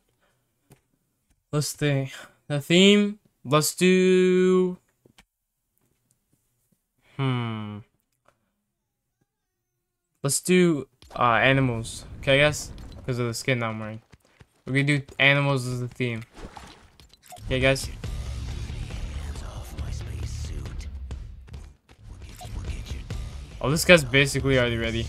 Let's think. The theme. Let's do. Hmm. Let's do uh, animals. Okay, guys? Because of the skin I'm wearing. We're gonna do animals as the theme. Okay, guys? Oh, this guy's basically already ready.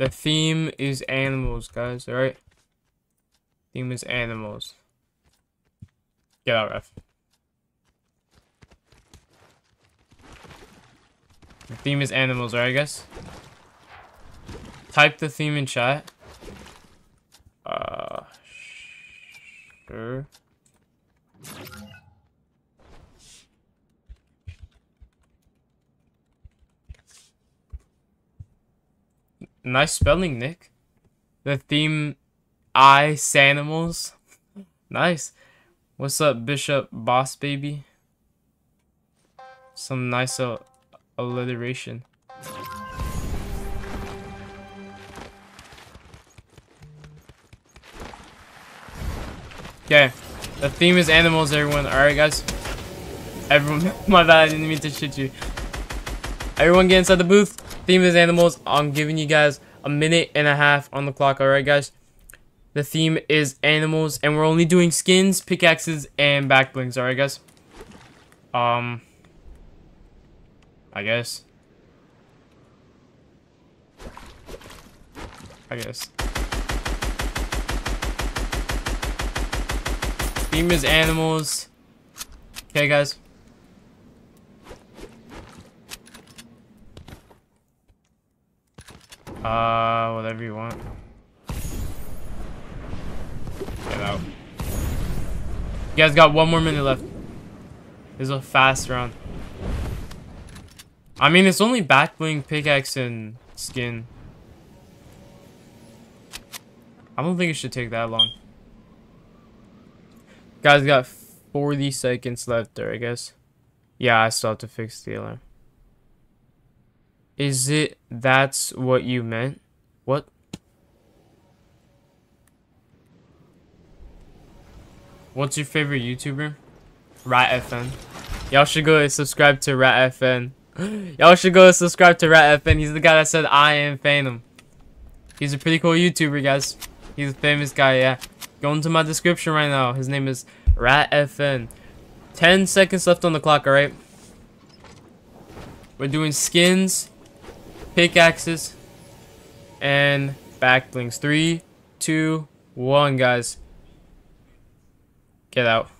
The theme is animals, guys, alright? Theme is animals. Get out, ref. The theme is animals, alright, guys? Type the theme in chat. Uh, sure. Nice spelling, Nick. The theme, I Sanimals. <laughs> nice. What's up, Bishop Boss Baby? Some nice uh, alliteration. Okay, the theme is animals, everyone. Alright, guys. Everyone, <laughs> my bad, I didn't mean to shoot you. Everyone get inside the booth. Theme is animals. I'm giving you guys a minute and a half on the clock. Alright, guys. The theme is animals. And we're only doing skins, pickaxes, and back blings. Alright, guys. Um. I guess. I guess. Theme is animals. Okay, guys. Uh, whatever you want. Get out. You guys got one more minute left. This is a fast round. I mean, it's only back bling, pickaxe, and skin. I don't think it should take that long. Guys, got 40 seconds left there, I guess. Yeah, I still have to fix the alarm. Is it that's what you meant? What? What's your favorite YouTuber? Rat FN. Y'all should go and subscribe to Rat FN. <gasps> Y'all should go subscribe to Rat FN. He's the guy that said I am Phantom. He's a pretty cool YouTuber, guys. He's a famous guy, yeah. Go into my description right now. His name is Rat FN. 10 seconds left on the clock, alright? We're doing skins, pickaxes, and back blings. Three, two, one, guys. Get out.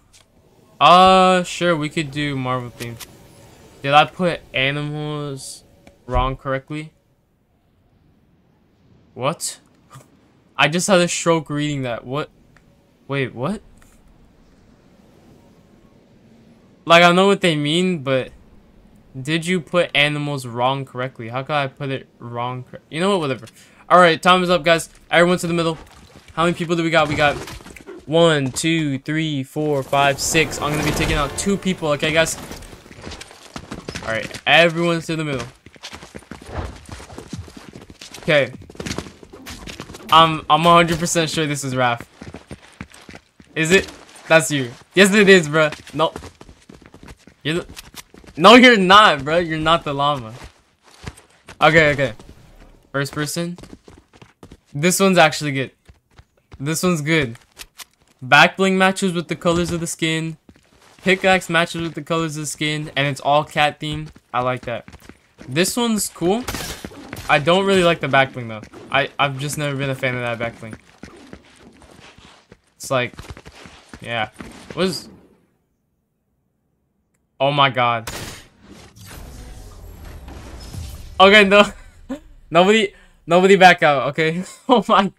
Uh, sure, we could do Marvel theme. Did I put animals wrong correctly? What? <laughs> I just had a stroke reading that. What? Wait, what? Like, I know what they mean, but... Did you put animals wrong correctly? How could I put it wrong? You know what? Whatever. Alright, time is up, guys. Everyone to the middle. How many people do we got? We got one, two, three, four, five, six. I'm to be taking out two people, okay, guys? Alright, everyone's to the middle. Okay. I'm I'm 100% sure this is Raf. Is it? That's you. Yes, it is, bro. No. You're the no, you're not, bro. You're not the llama. Okay, okay. First person. This one's actually good. This one's good. Back bling matches with the colors of the skin. Pickaxe matches with the colors of the skin. And it's all cat themed. I like that. This one's cool. I don't really like the back bling though. I, I've just never been a fan of that back bling. It's like, yeah. What is... Oh my god. Okay, no. <laughs> nobody, nobody back out, okay? <laughs> oh my...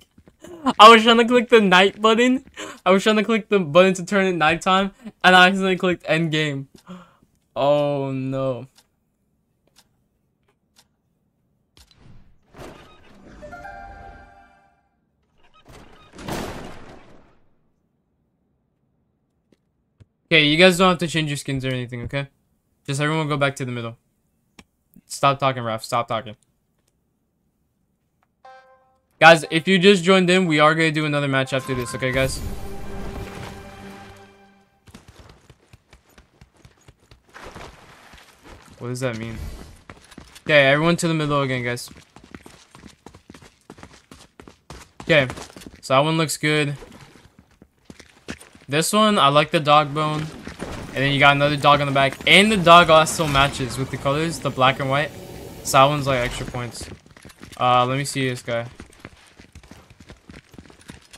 I was trying to click the night button. I was trying to click the button to turn it nighttime, and I accidentally clicked end game. Oh no. Okay, you guys don't have to change your skins or anything, okay? Just everyone go back to the middle. Stop talking, Raf. Stop talking. Guys, if you just joined in, we are going to do another match after this, okay, guys? What does that mean? Okay, everyone to the middle again, guys. Okay, so that one looks good. This one, I like the dog bone. And then you got another dog on the back. And the dog also matches with the colors, the black and white. So that one's like extra points. Uh, let me see this guy.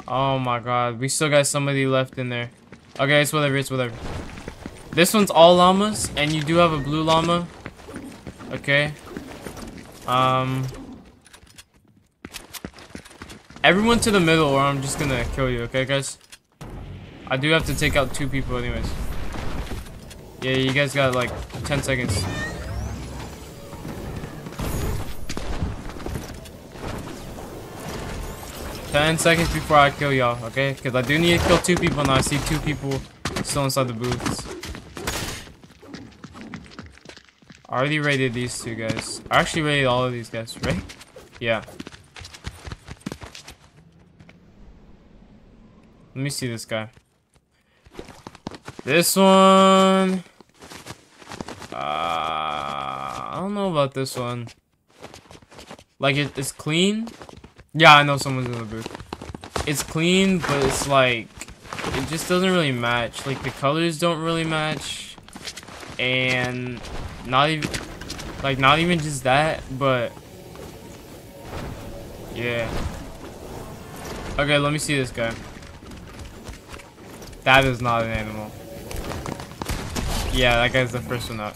Oh my god, we still got somebody left in there. Okay, it's whatever, it's whatever. This one's all llamas, and you do have a blue llama. Okay. Um... Everyone to the middle or I'm just gonna kill you, okay guys? I do have to take out two people anyways. Yeah, you guys got like 10 seconds. Ten seconds before I kill y'all, okay? Because I do need to kill two people and I see two people still inside the booths. I already rated these two guys. I actually rated all of these guys, right? Yeah. Let me see this guy. This one... Uh, I don't know about this one. Like, it, it's clean. Yeah, I know someone's in the booth. It's clean, but it's like... It just doesn't really match. Like, the colors don't really match. And... Not even... Like, not even just that, but... Yeah. Okay, let me see this guy. That is not an animal. Yeah, that guy's the first one up.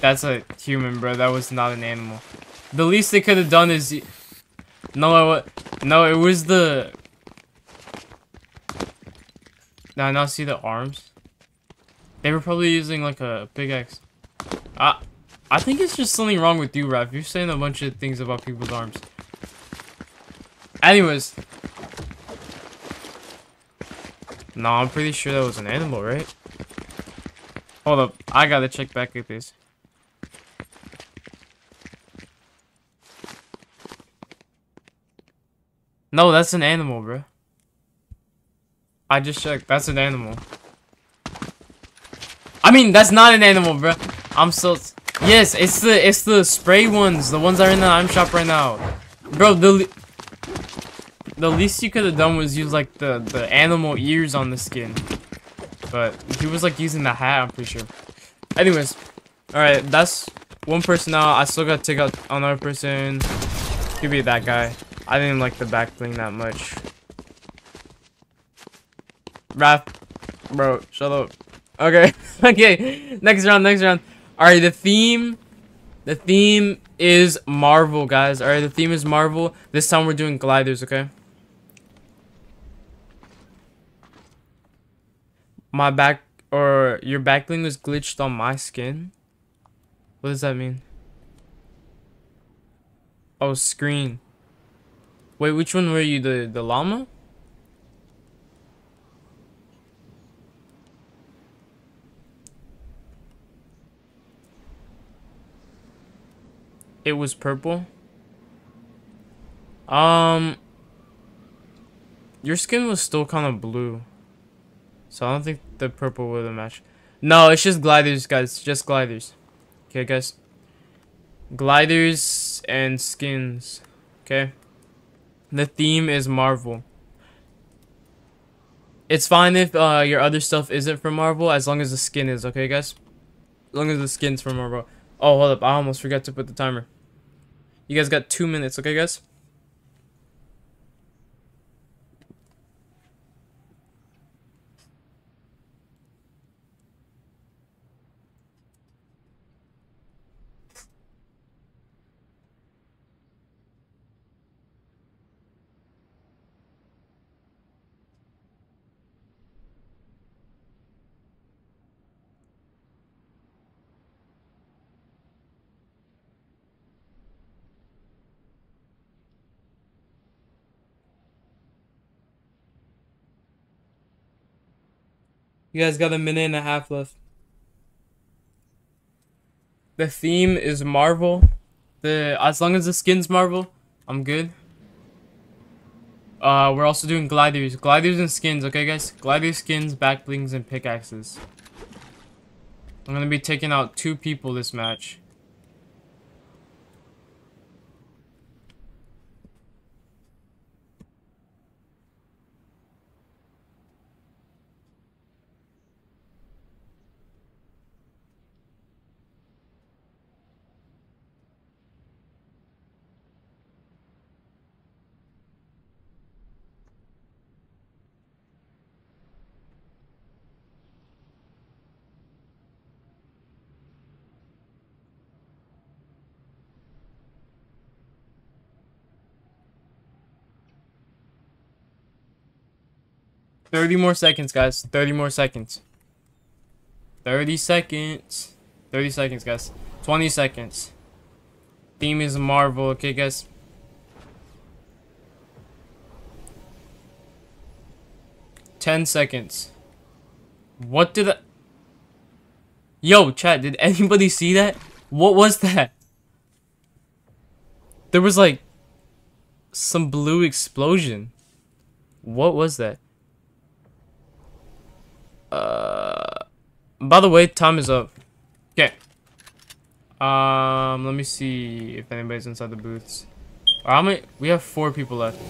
That's a human, bro. That was not an animal. The least they could have done is... No, what? No, it was the... Now I now see the arms? They were probably using like a big axe. Ah, I think it's just something wrong with you, Raf. You're saying a bunch of things about people's arms. Anyways. No, I'm pretty sure that was an animal, right? Hold up. I gotta check back at this. No, that's an animal, bro. I just checked. That's an animal. I mean, that's not an animal, bro. I'm so... Yes, it's the it's the spray ones. The ones that are in the item shop right now. Bro, the... The least you could have done was use, like, the, the animal ears on the skin. But he was like using the hat, I'm pretty sure. Anyways, alright, that's one person now. I still gotta take out another person. Could be that guy. I didn't like the back bling that much. Raf, bro, shut up. Okay, <laughs> okay, next round, next round. Alright, the theme, the theme is Marvel, guys. Alright, the theme is Marvel. This time we're doing gliders, okay? My back or your backbling was glitched on my skin? What does that mean? Oh, screen. Wait, which one were you? The the llama? It was purple. Um, your skin was still kind of blue. So I don't think the purple will match. No, it's just gliders, guys. Just gliders. Okay, guys. Gliders and skins. Okay. The theme is Marvel. It's fine if uh, your other stuff isn't from Marvel as long as the skin is, okay, guys? As long as the skin's from Marvel. Oh, hold up. I almost forgot to put the timer. You guys got two minutes, okay, guys? You guys got a minute and a half left. The theme is Marvel. The as long as the skin's Marvel, I'm good. Uh, we're also doing gliders, gliders and skins. Okay, guys, gliders, skins, backblings, and pickaxes. I'm gonna be taking out two people this match. 30 more seconds, guys. 30 more seconds. 30 seconds. 30 seconds, guys. 20 seconds. Theme is Marvel, okay, guys? Ten seconds. What did I... Yo, chat, did anybody see that? What was that? There was like... Some blue explosion. What was that? Uh, by the way, time is up. Okay. Um, let me see if anybody's inside the booths. how many? We have four people left.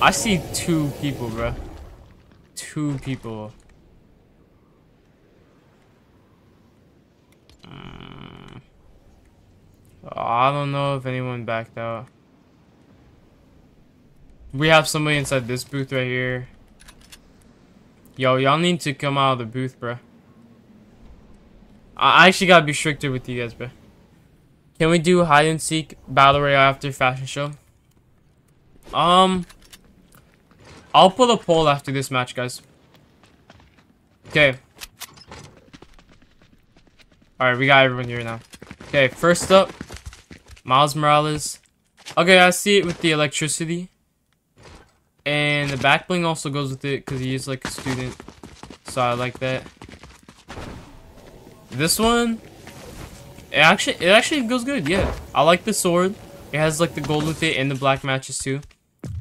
I see two people, bro. Two people. Um, I don't know if anyone backed out. We have somebody inside this booth right here. Yo, y'all need to come out of the booth, bro. I actually gotta be stricter with you guys, bro. Can we do hide and seek battle royale after fashion show? Um, I'll put a poll after this match, guys. Okay. Alright, we got everyone here now. Okay, first up, Miles Morales. Okay, I see it with the electricity. And the back bling also goes with it because he is like a student. So I like that. This one, it actually it actually goes good. Yeah, I like the sword. It has like the gold with it and the black matches too.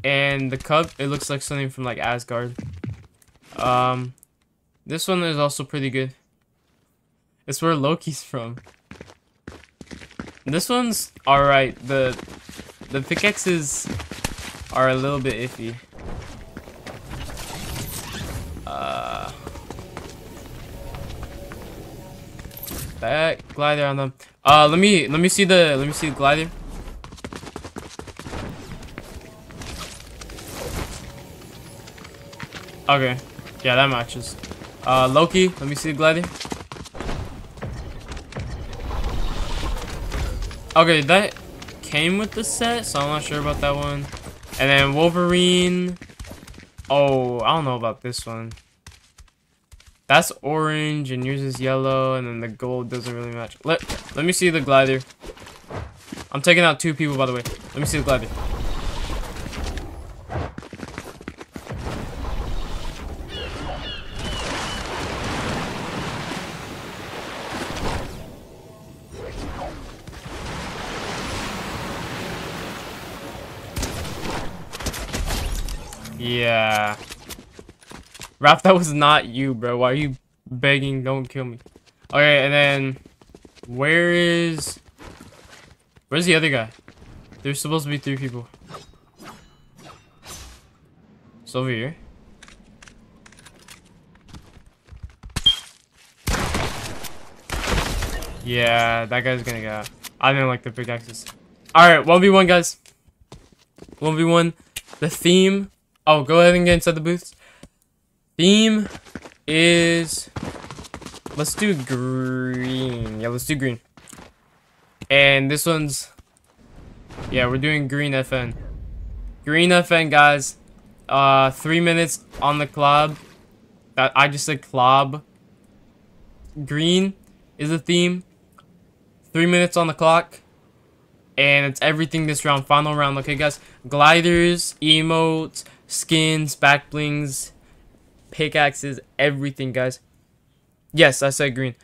And the cup, it looks like something from like Asgard. Um, this one is also pretty good. It's where Loki's from. This one's alright. The the pickaxes are a little bit iffy. That glider on them. Uh, let me let me see the let me see the glider. Okay, yeah, that matches. Uh, Loki, let me see the glider. Okay, that came with the set, so I'm not sure about that one. And then Wolverine. Oh, I don't know about this one. That's orange and yours is yellow and then the gold doesn't really match. Let let me see the glider. I'm taking out two people by the way. Let me see the glider. Yeah. Raf, that was not you, bro. Why are you begging? Don't kill me. Okay, and then where is where's the other guy? There's supposed to be three people. It's over here. Yeah, that guy's gonna get. I didn't like the pickaxes. All right, one v one, guys. One v one. The theme. Oh, go ahead and get inside the booths. Theme is. Let's do green. Yeah, let's do green. And this one's. Yeah, we're doing green FN. Green FN, guys. Uh, three minutes on the club. That I just said club. Green is the theme. Three minutes on the clock. And it's everything this round. Final round. Okay, guys. Gliders, emotes, skins, back blings, pickaxes, everything, guys. Yes, I said green.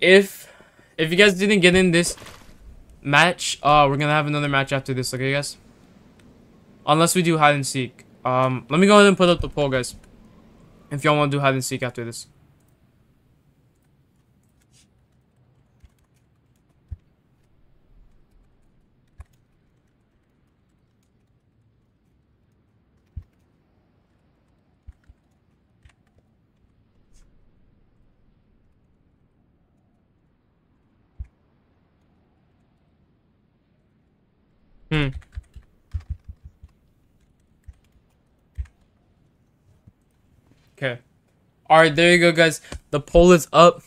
If if you guys didn't get in this match, uh, we're gonna have another match after this. Okay, guys. Unless we do hide and seek. Um, let me go ahead and put up the poll, guys. If y'all want to do hide and seek after this. Hmm. Okay. Alright, there you go, guys. The poll is up.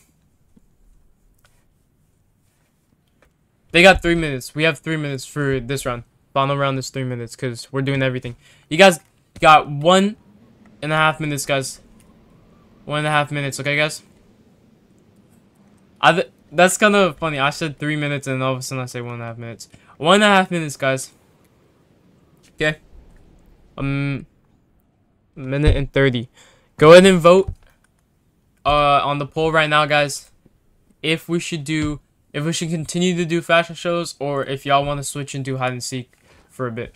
They got three minutes. We have three minutes for this round. Final round is three minutes because we're doing everything. You guys got one and a half minutes, guys. One and a half minutes, okay, guys? I th that's kind of funny. I said three minutes and all of a sudden I say one and a half minutes. One and a half minutes, guys. Okay. Um, minute and 30. Go ahead and vote uh, on the poll right now, guys. If we should do, if we should continue to do fashion shows, or if y'all want to switch and do hide and seek for a bit.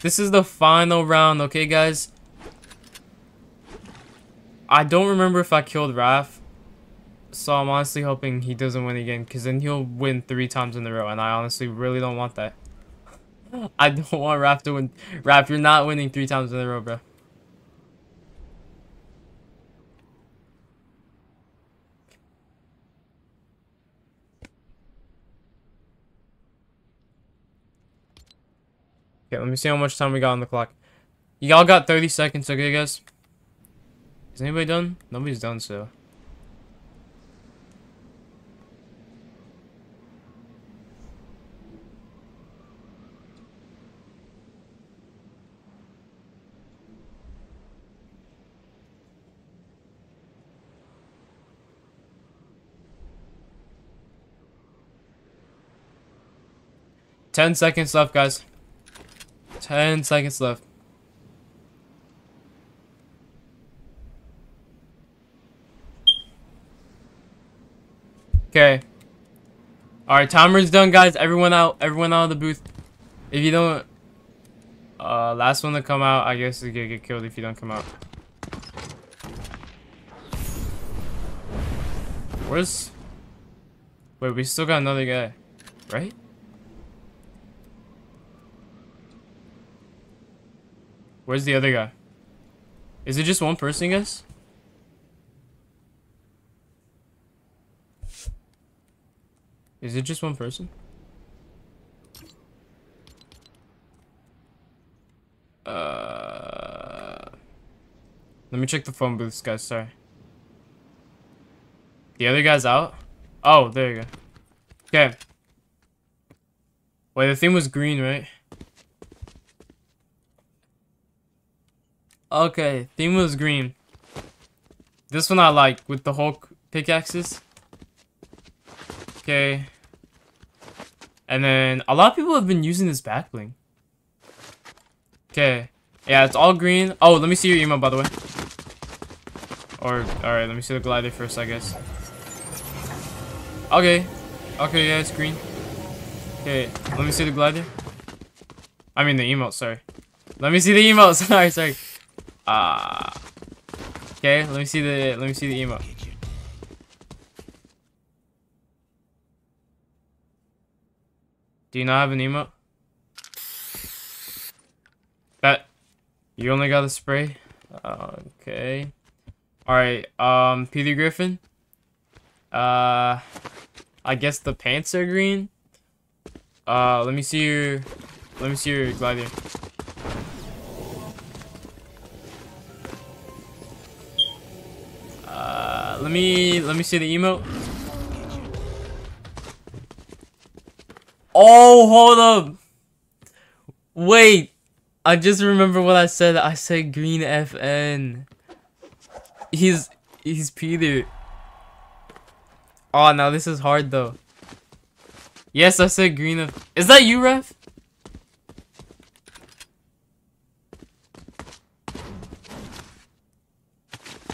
This is the final round, okay, guys? I don't remember if I killed Raf. So I'm honestly hoping he doesn't win again, because then he'll win three times in a row, and I honestly really don't want that. <laughs> I don't want Raf to win. Raf, you're not winning three times in a row, bro. Okay, let me see how much time we got on the clock. Y'all got 30 seconds, okay, guys? Is anybody done? Nobody's done, so... 10 seconds left, guys. 10 seconds left. Okay. Alright, timer's done, guys. Everyone out. Everyone out of the booth. If you don't... Uh, last one to come out, I guess is gonna get killed if you don't come out. Where's... Wait, we still got another guy. Right? Where's the other guy? Is it just one person, guys? Is it just one person? Uh, let me check the phone booths, guys. Sorry. The other guy's out? Oh, there you go. Okay. Wait, the thing was green, right? Okay, theme was green. This one I like, with the Hulk pickaxes. Okay. And then, a lot of people have been using this back bling. Okay. Yeah, it's all green. Oh, let me see your email, by the way. Or, alright, let me see the glider first, I guess. Okay. Okay, yeah, it's green. Okay, let me see the glider. I mean the emote, sorry. Let me see the emote, <laughs> sorry, sorry. Ah. Okay, let me see the let me see the emo. Do you not have an emo? That you only got a spray? Okay. Alright, um Peter Griffin. Uh, I guess the pants are green. Uh, let me see your, let me see your glider. Let me, let me see the emote. Oh, hold up. Wait. I just remember what I said. I said green FN. He's he's Peter. Oh, now this is hard though. Yes, I said green F Is that you, Ref?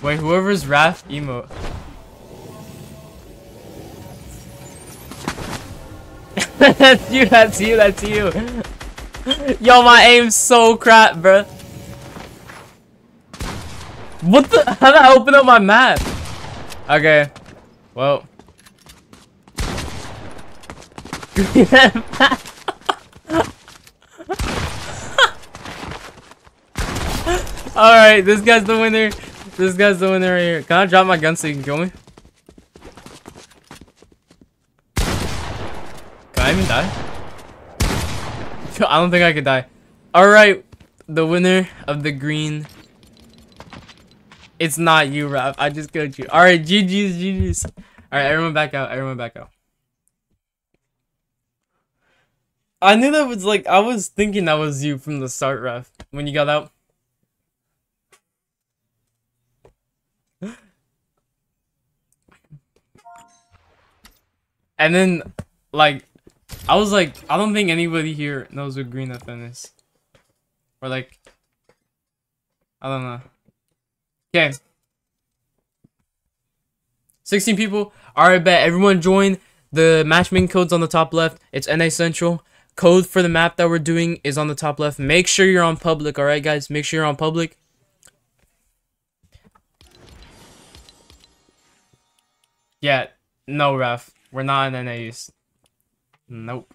Wait, whoever's Raf emote. <laughs> that's you, that's you, that's you. Yo, my aim's so crap, bro. What the? <laughs> How did I open up my map? Okay. Well. <laughs> Alright, this guy's the winner. This guy's the winner right here. Can I drop my gun so you can kill me? Can I even die? <laughs> I don't think I could die. Alright, the winner of the green. It's not you, Rap. I just killed you. Alright, GG's, GG's. Alright, everyone back out. Everyone back out. I knew that was like, I was thinking that was you from the start, Ref. When you got out. And then, like, I was like, I don't think anybody here knows what green FN is. Or like, I don't know. Okay. 16 people. Alright, bet. Everyone join. The matchmaking code's on the top left. It's NA Central. Code for the map that we're doing is on the top left. Make sure you're on public, alright, guys? Make sure you're on public. Yeah, no, ref. We're not in NAs. Nope.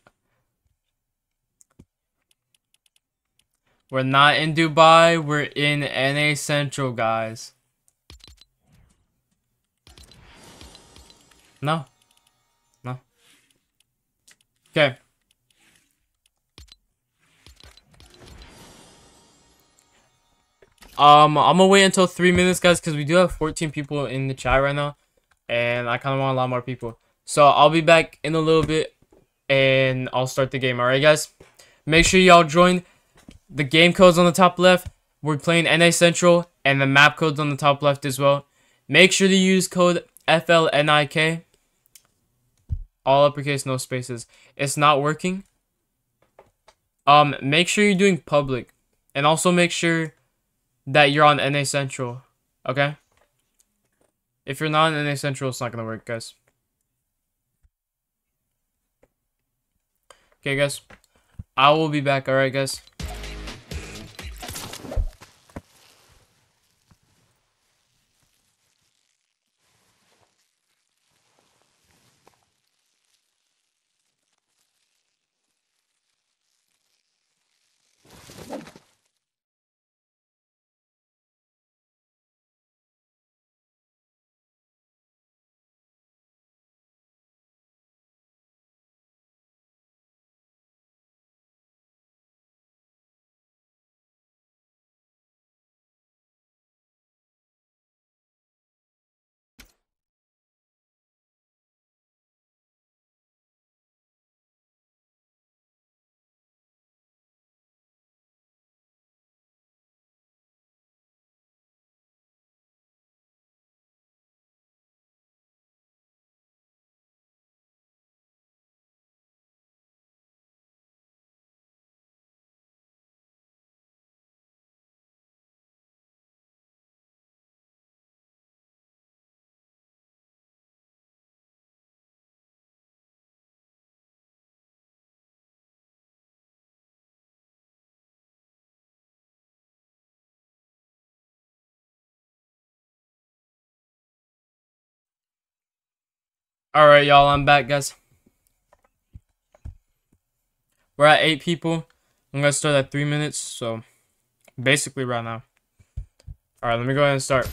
We're not in Dubai. We're in NA Central, guys. No. No. Okay. Um, I'm gonna wait until three minutes, guys, because we do have 14 people in the chat right now, and I kind of want a lot more people. So I'll be back in a little bit, and I'll start the game. All right, guys. Make sure y'all join. The game code's on the top left. We're playing NA Central, and the map code's on the top left as well. Make sure to use code FLNIK. All uppercase, no spaces. It's not working. Um, make sure you're doing public, and also make sure that you're on NA Central. Okay? If you're not on NA Central, it's not going to work, guys. Okay, guys. I will be back, alright, guys? Alright, y'all, I'm back, guys. We're at 8 people. I'm to start at 3 minutes, so basically right now. Alright, let me go ahead and start.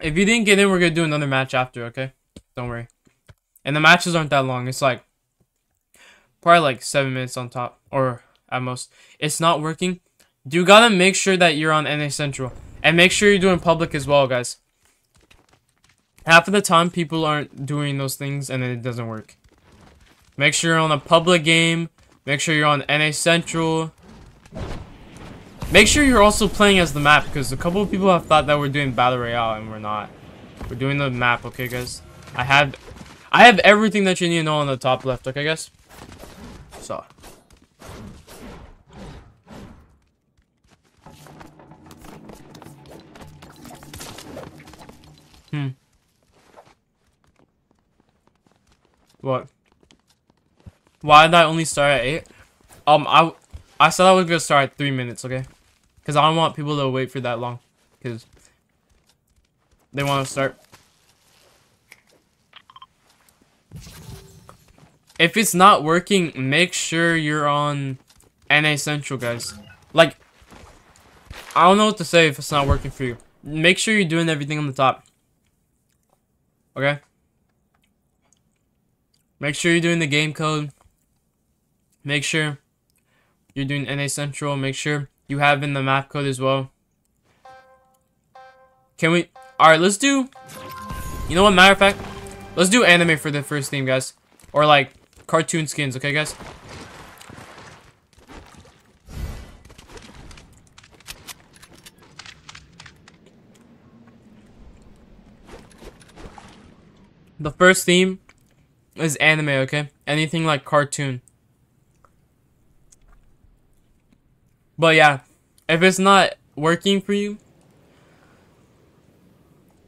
If you didn't get in, we're gonna do another match after, okay? Don't worry. And the matches aren't that long. It's like probably like seven minutes on top or at most. It's not working. You gotta make sure that you're on NA Central. And make sure you're doing public as well, guys. Half of the time, people aren't doing those things and it doesn't work. Make sure you're on a public game. Make sure you're on NA Central. Make sure you're also playing as the map because a couple of people have thought that we're doing Battle Royale and we're not. We're doing the map, okay, guys? I have I have everything that you need to know on the top left, okay, guys? So. Hmm. What? Why did I only start at 8? Um, I, I said I was gonna start at 3 minutes, okay? Because I don't want people to wait for that long. Because they want to start. If it's not working, make sure you're on NA Central, guys. Like, I don't know what to say if it's not working for you. Make sure you're doing everything on the top. Okay? Make sure you're doing the game code. Make sure you're doing NA Central. Make sure you have in the map code as well. Can we... Alright, let's do... You know what, matter of fact? Let's do anime for the first theme, guys. Or, like, cartoon skins, okay, guys? The first theme is anime, okay? Anything like cartoon. But yeah, if it's not working for you,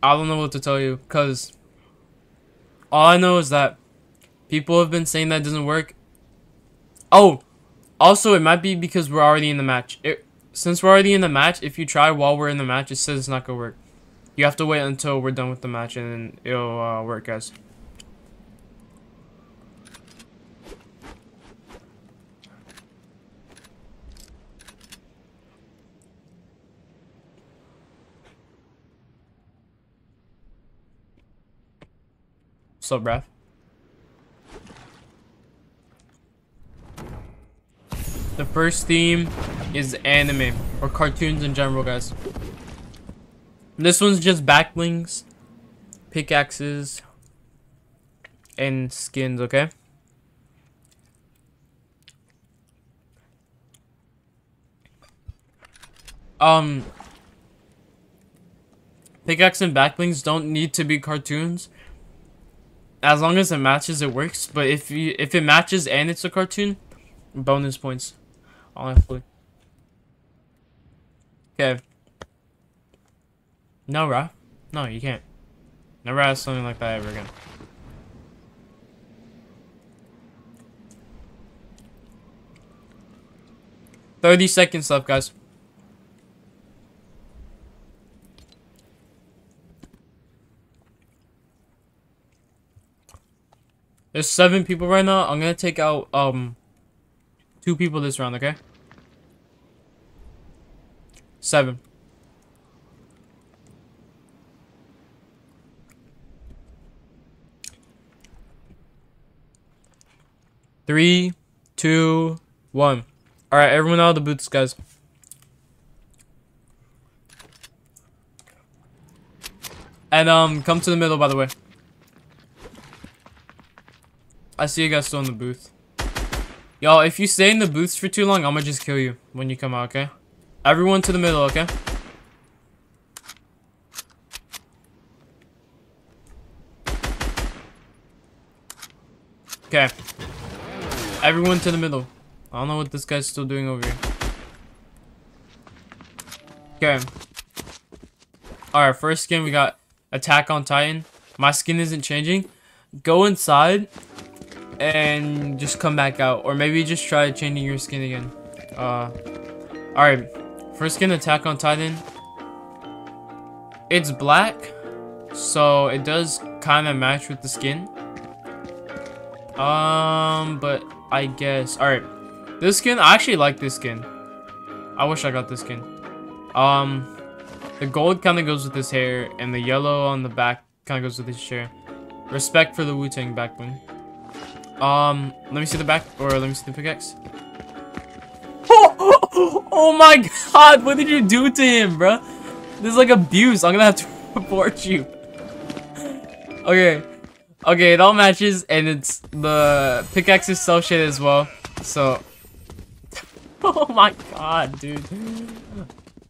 I don't know what to tell you, because all I know is that People have been saying that doesn't work. Oh, also, it might be because we're already in the match. It, since we're already in the match, if you try while we're in the match, it says it's not to work. You have to wait until we're done with the match and then it'll uh, work, guys. So, bruh. The first theme is anime, or cartoons in general, guys. This one's just backblings, pickaxes, and skins, okay? Um, pickaxe and backblings don't need to be cartoons. As long as it matches, it works. But if you if it matches and it's a cartoon, bonus points honestly. Okay. No, Ra. No, you can't. Never ask something like that ever again. Thirty seconds left, guys. There's seven people right now. I'm gonna take out um Two people this round, okay? Seven. Three, two, one. Alright, everyone out of the boots, guys. And, um, come to the middle, by the way. I see you guys still in the booth. Y'all, if you stay in the booths for too long, I'm gonna just kill you when you come out, okay? Everyone to the middle, okay? Okay. Everyone to the middle. I don't know what this guy's still doing over here. Okay. Alright, first skin we got Attack on Titan. My skin isn't changing. Go inside and just come back out. Or maybe just try changing your skin again. Uh, Alright, first skin Attack on Titan. It's black, so it does kind of match with the skin. Um, but I guess... Alright, this skin, I actually like this skin. I wish I got this skin. Um, The gold kind of goes with his hair, and the yellow on the back kind of goes with his hair. Respect for the Wu-Tang back bling. Um, let me see the back, or let me see the pickaxe. Oh, <laughs> oh my god, what did you do to him, bro? This is like abuse. I'm gonna have to <laughs> report you. okay. Okay, it all matches, and it's the pickaxe is cel shaded as well. So, <laughs> oh my god, dude.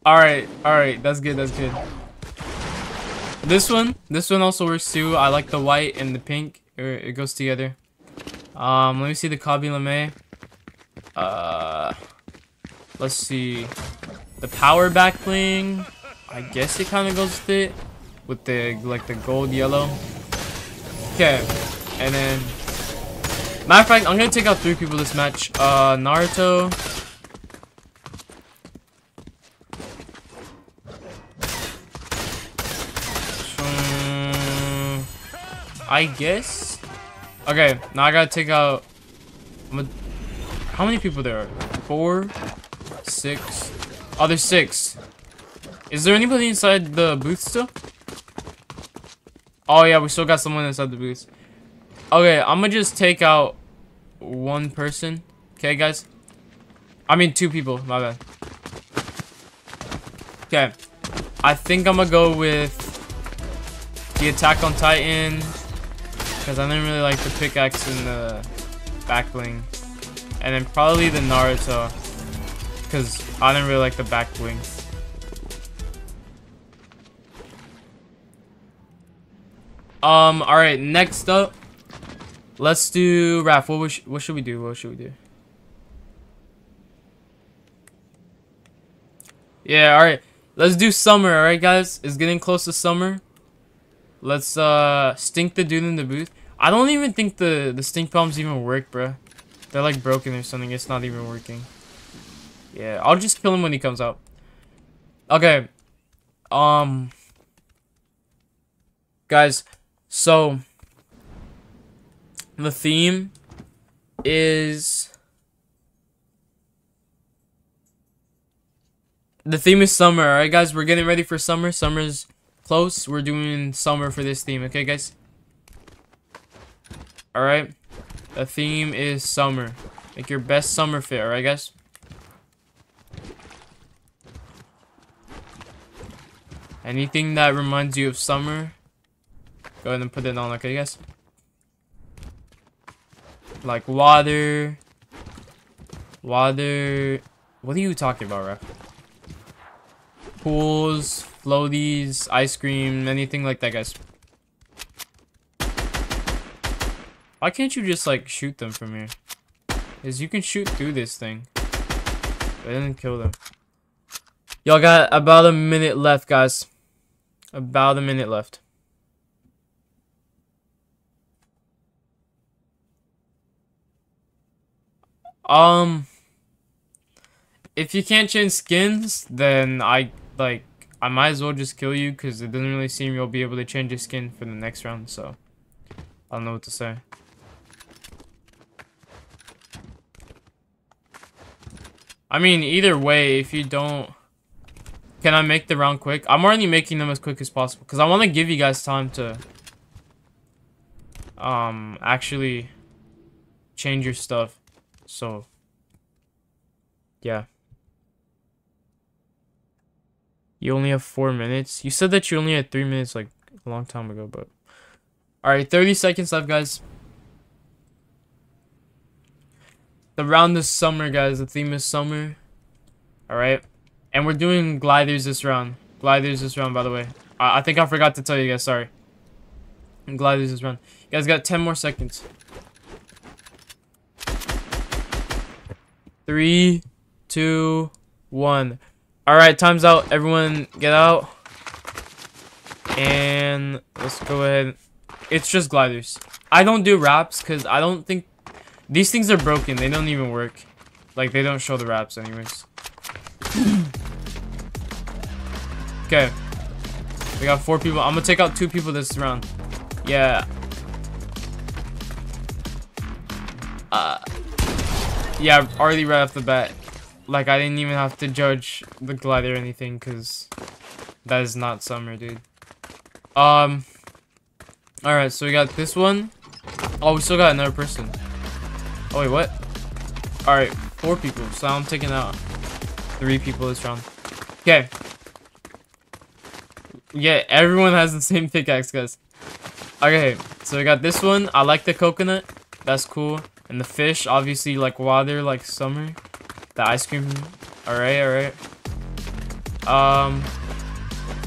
All right, all right, that's good, that's good. This one, this one also works too. I like the white and the pink. It goes together. Um, let me see the Khaby Lame. Uh, let's see. The power back bling. I guess it kind of goes with it. With the, like, the gold yellow. Okay. And then... Matter of fact, I'm gonna take out three people this match. Uh, Naruto. I guess. Okay, now I gotta take out. How many people there are? Four, six. Oh, there's six. Is there anybody inside the booth still? Oh yeah, we still got someone inside the booth. Okay, I'm gonna just take out one person. Okay, guys. I mean, two people. My bad. Okay. I think I'm gonna go with the Attack on Titan. Because I didn't really like the pickaxe and the back bling. And then probably the Naruto. Because I didn't really like the back bling. Um, alright, next up. Let's do Raf. What, what should we do? What should we do? Yeah, alright. Let's do summer, alright guys? It's getting close to summer. Let's uh stink the dude in the booth. I don't even think the the stink bombs even work, bro. They're like broken or something. It's not even working. Yeah, I'll just kill him when he comes out. Okay. Um guys, so the theme is the theme is summer, alright guys? We're getting ready for summer. Summer's close. We're doing summer for this theme, okay, guys? Alright? The theme is summer. Make your best summer fit, alright, guys? Anything that reminds you of summer, go ahead and put it on, okay, guys? Like water. Water. What are you talking about, Raf? Pools, floaties, ice cream, anything like that, guys. Why can't you just, like, shoot them from here? Because you can shoot through this thing. But didn't kill them. Y'all got about a minute left, guys. About a minute left. Um, if you can't change skins, then I, like, I might as well just kill you because it doesn't really seem you'll be able to change your skin for the next round, so I don't know what to say. I mean, either way, if you don't... Can I make the round quick? I'm already making them as quick as possible because I want to give you guys time to um actually change your stuff. So, yeah. You only have four minutes. You said that you only had three minutes like a long time ago, but... Alright, 30 seconds left, guys. The round is summer, guys. The theme is summer. Alright. And we're doing gliders this round. Gliders this round, by the way. I, I think I forgot to tell you guys. Sorry. gliders this round. You guys got 10 more seconds. Three, two, one. Alright, time's out. Everyone get out. And let's go ahead. It's just gliders. I don't do wraps because I don't think... These things are broken. They don't even work. Like, they don't show the wraps anyways. <clears throat> okay. We got four people. I'm gonna take out two people this round. Yeah. Uh, yeah, already right off the bat like I didn't even have to judge the glider or anything because That is not summer, dude. Um. Alright, so we got this one. Oh, we still got another person. Oh, wait, what? Alright, four people. So I'm taking out three people this round. Okay. Yeah, everyone has the <laughs> same pickaxe, guys. Okay, so we got this one. I like the coconut. That's cool. And the fish, obviously, like while they're, like summer. The ice cream. Alright, alright. Um.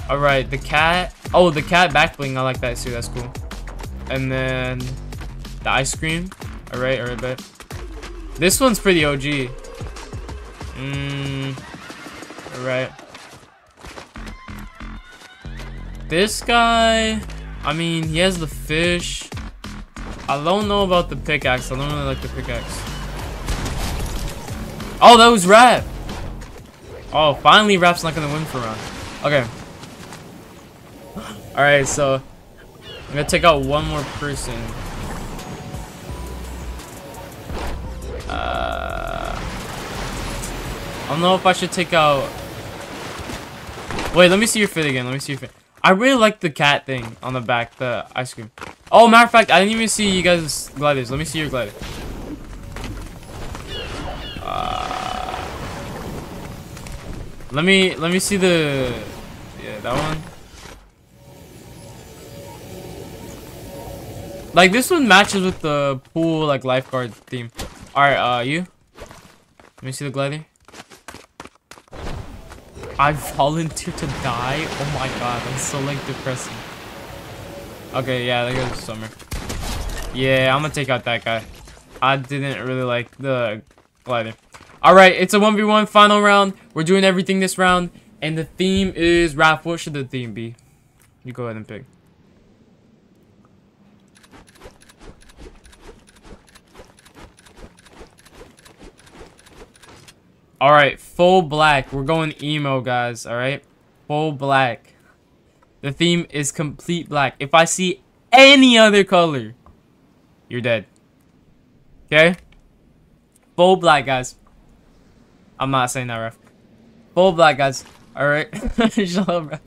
Alright, the cat. Oh, the cat back bling. I like that too. That's cool. And then the ice cream. Alright, alright, bet. This one's pretty OG. Mmm. Alright. This guy, I mean, he has the fish. I don't know about the pickaxe. I don't really like the pickaxe. Oh, that was Raf. Oh, finally Raf's not gonna win for round. Okay. <gasps> Alright, so I'm gonna take out one more person. Uh, I don't know if I should take out. Wait, let me see your fit again. Let me see your fit. I really like the cat thing on the back, the ice cream. Oh, matter of fact, I didn't even see you guys' gliders. Let me see your glider. Let me let me see the yeah that one. Like this one matches with the pool like lifeguard theme. All right, uh, you. Let me see the glider. I volunteered to die? Oh my god, that's so like depressing. Okay, yeah, there goes Summer. Yeah, I'm gonna take out that guy. I didn't really like the glider. Alright, it's a 1v1 final round. We're doing everything this round. And the theme is Raf. What should the theme be? You go ahead and pick. Alright, full black. We're going emo, guys. Alright? Full black. The theme is complete black. If I see any other color, you're dead. Okay? Full black, guys. I'm not saying that, Raf. Full black, guys. Alright? <laughs>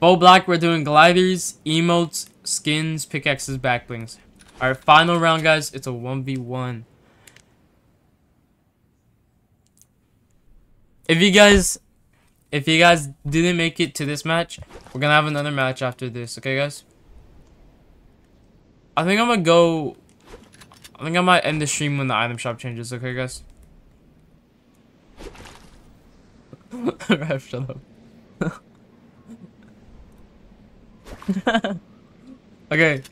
Full black, we're doing gliders, emotes, skins, pickaxes, backblings. Alright, final round, guys. It's a 1v1. If you guys, if you guys didn't make it to this match, we're gonna have another match after this. Okay, guys. I think I'm gonna go. I think I might end the stream when the item shop changes. Okay, guys. Raf, shut up. <laughs> okay,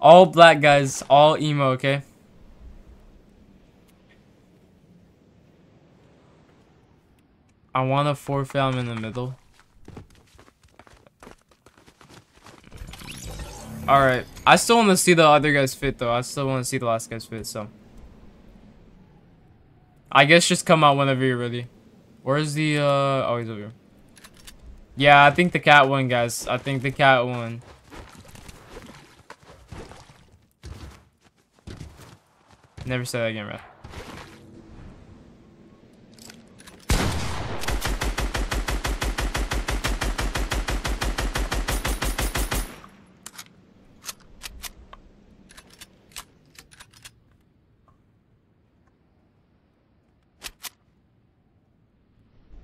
all black guys, all emo. Okay. I want a four film in the middle. Alright. I still want to see the other guys fit though. I still want to see the last guys fit, so. I guess just come out whenever you're ready. Where's the, uh, oh, he's over here. Yeah, I think the cat won, guys. I think the cat won. Never say that again, right?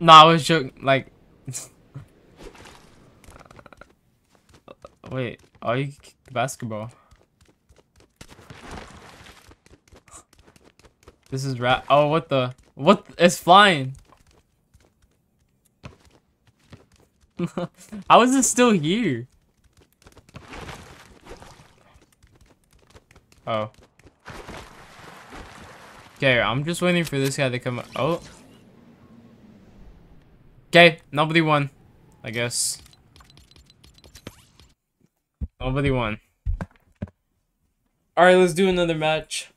No, I was joking. Like, <laughs> wait, are you basketball? This is rat. Oh, what the? What? It's flying. <laughs> How is it still here? Oh. Okay, I'm just waiting for this guy to come. Oh. Okay, nobody won. I guess. Nobody won. Alright, let's do another match.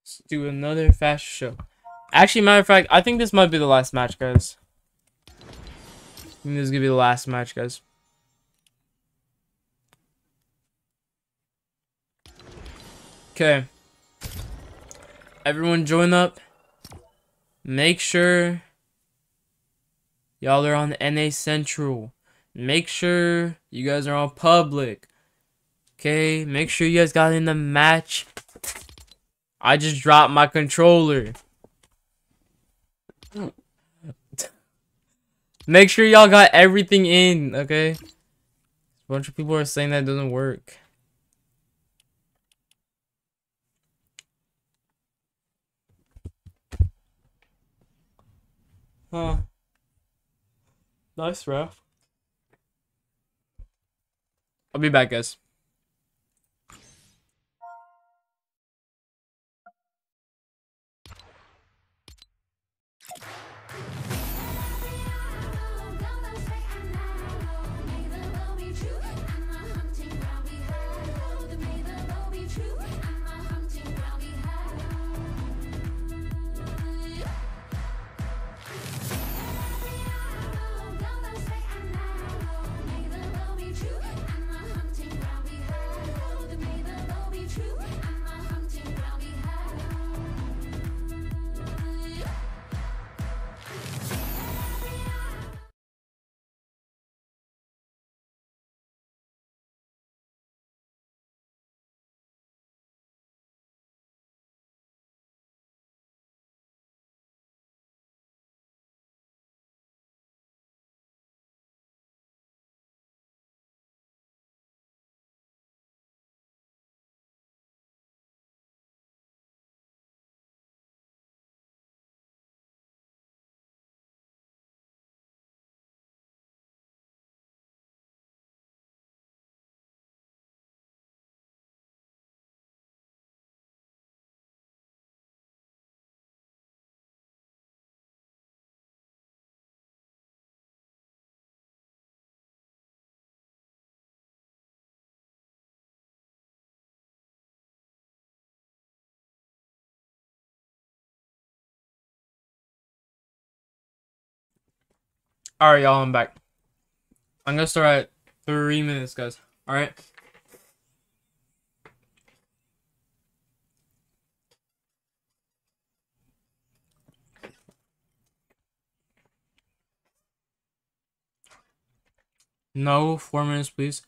Let's do another fast show. Actually, matter of fact, I think this might be the last match, guys. I think this is gonna be the last match, guys. Okay. Everyone join up. Make sure y'all are on NA Central. Make sure you guys are on public. Okay, make sure you guys got in the match. I just dropped my controller. Make sure y'all got everything in, okay? A bunch of people are saying that doesn't work. Huh. Nice, Raf. I'll be back, guys. Alright, y'all, I'm back. I'm gonna start at three minutes, guys. Alright? No, four minutes, please.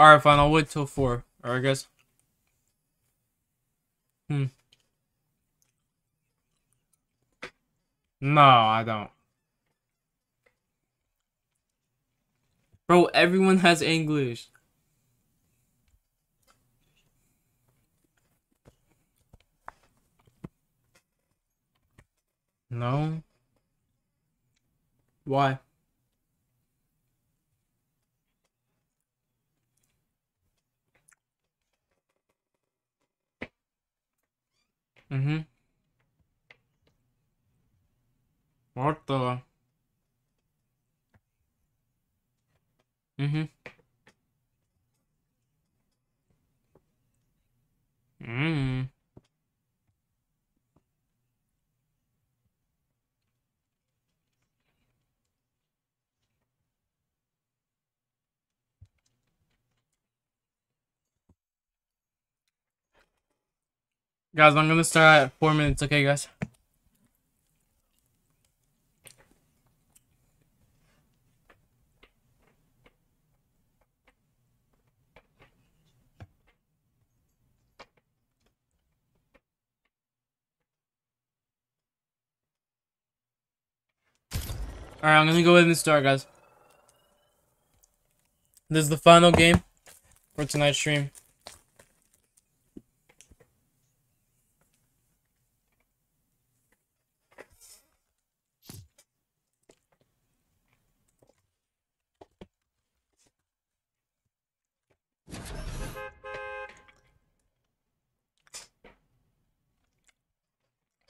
Alright, fine, I'll wait till four. Alright, guys? Hmm. No, I don't. Bro, everyone has English. No. Why? Mm-hmm. What the? Mm-hmm. Mm. Guys, I'm gonna start at four minutes, okay, guys? Alright, I'm gonna go ahead and start, guys. This is the final game for tonight's stream.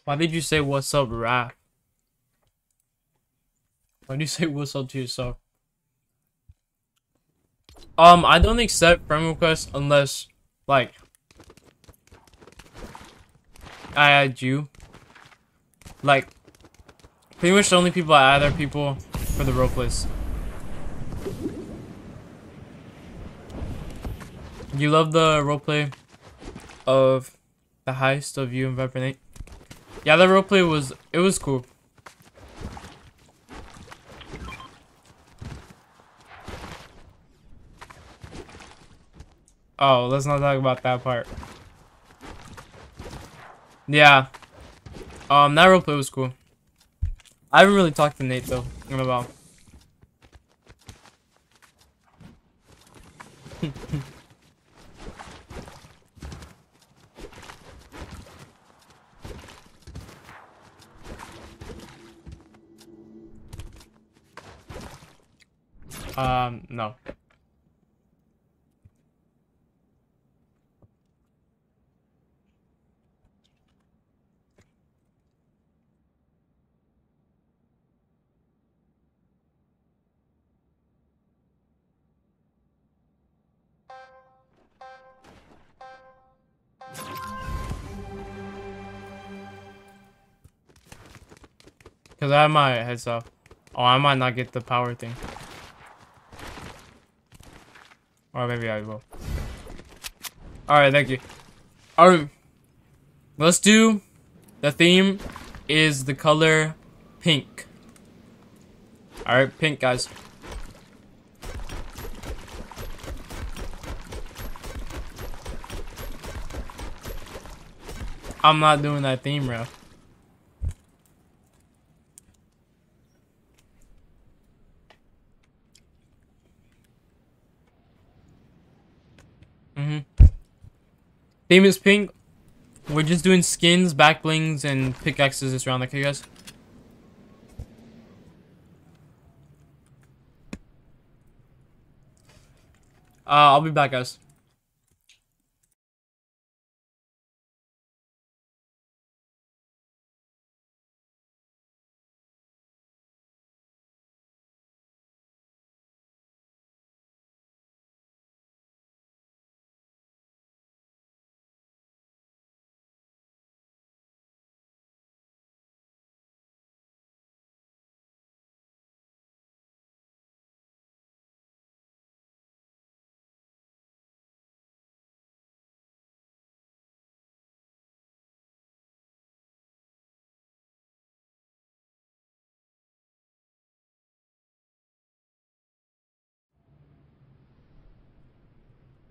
Why did you say what's up, Raf? Do you <laughs> say up to yourself? Um, I don't accept friend requests unless, like, I add you. Like, pretty much the only people I add are people for the roleplays. You love the roleplay of The heist of you and Viper Nate. Yeah, the roleplay was it was cool. Oh, let's not talk about that part. Yeah. Um, that roleplay was cool. I haven't really talked to Nate though in a while. <laughs> um, no. Because I have my heads up. Oh, I might not get the power thing. Or maybe I will. Alright, thank you. Alright. Let's do... The theme is the color pink. Alright, pink, guys. I'm not doing that theme, bro. Theme is pink. We're just doing skins, back blings, and pickaxes this round, okay, guys? Uh, I'll be back, guys.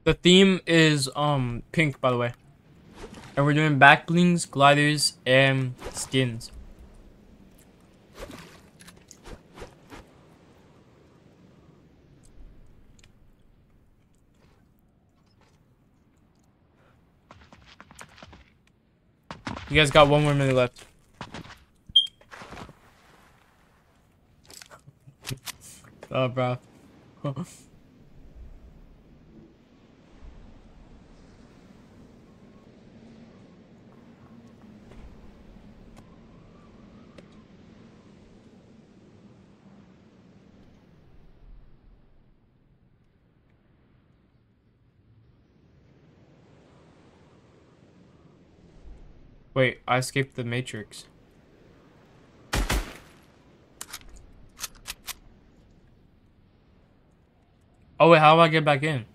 The theme is um pink, by the way. And we're doing back blings, gliders, and skins. You guys got one more minute left. <laughs> oh, bro. <laughs> Wait, I escaped the matrix. Oh wait, how do I get back in?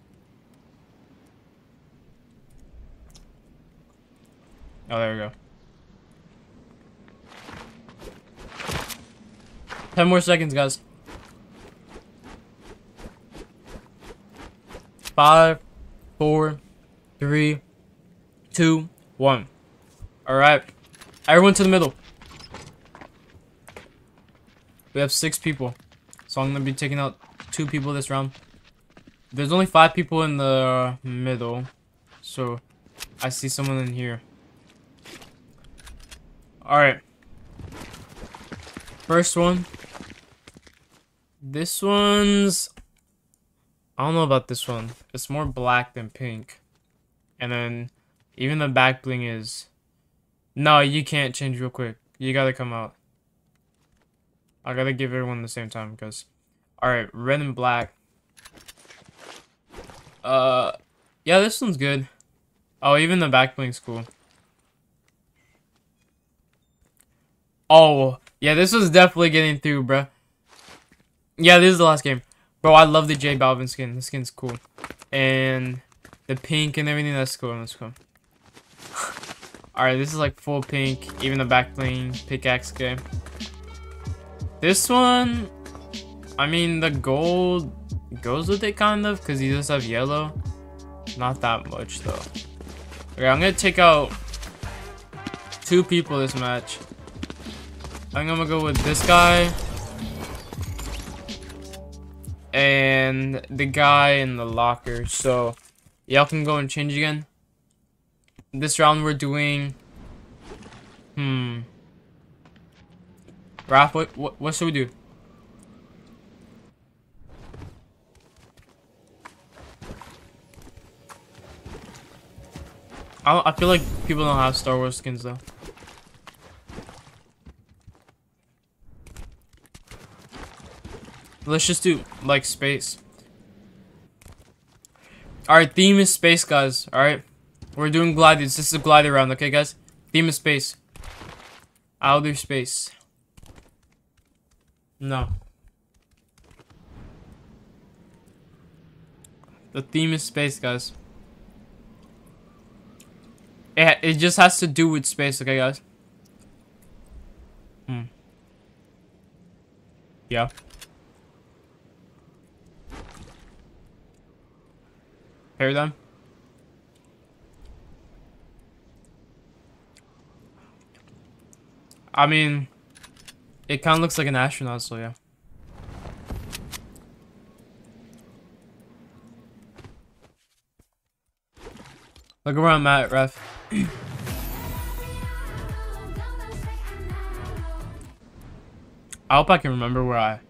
Oh, there we go. Ten more seconds, guys. Five, four, three, two, one. Alright. Everyone to the middle. We have six people. So I'm going to be taking out two people this round. There's only five people in the uh, middle. So I see someone in here. Alright. First one. This one's... I don't know about this one. It's more black than pink. And then even the back bling is no, you can't change real quick. You gotta come out. I gotta give everyone the same time because... Alright, red and black. Uh, yeah, this one's good. Oh, even the back bling's cool. Oh, yeah, this was definitely getting through, bro. Yeah, this is the last game. Bro, I love the J Balvin skin. The skin's cool. And the pink and everything, that's cool. That's cool. <laughs> Alright, this is like full pink, even the back bling pickaxe game. This one, I mean, the gold goes with it kind of, because he just have yellow. Not that much though. Okay, I'm gonna take out two people this match. I'm gonna go with this guy. And the guy in the locker. So, y'all can go and change again. This round we're doing... Hmm. Raf, what, what, what should we do? I, I feel like people don't have Star Wars skins though. Let's just do like space. Alright, theme is space, guys. Alright. We're doing gliders. This is a glider round, okay, guys? Theme is space. Outer space. No. The theme is space, guys. It, it just has to do with space, okay, guys? Hmm. Yeah. Paradigm? I mean, it kind of looks like an astronaut, so yeah. Look around, Matt, Raf. I hope I can remember where I,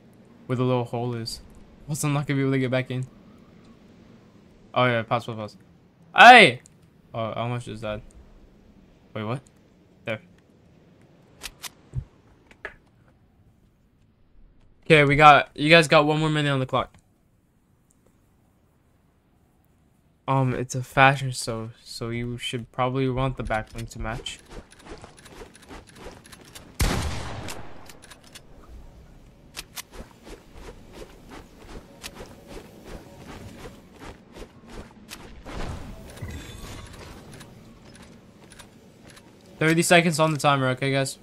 where the little hole is. Else I'm not gonna be able to get back in. Oh yeah, pause, pause, pause. Hey! Oh, how much is that? Wait, what? There. Okay, we got, you guys got one more minute on the clock. Um, it's a fashion show, so you should probably want the back bling to match. Thirty seconds on the timer, okay, guys.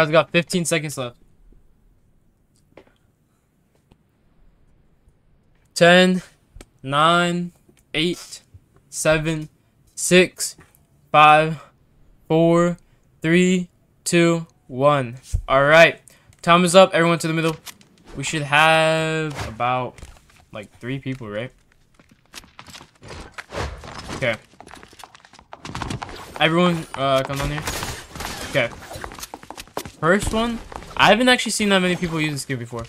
Guys, we got 15 seconds left. 10, 9, 8, 7, 6, 5, 4, 3, 2, 1. Alright. Time is up. Everyone to the middle. We should have about like three people, right? Okay. Everyone, uh, come on here. Okay. First one, I haven't actually seen that many people use this skin before.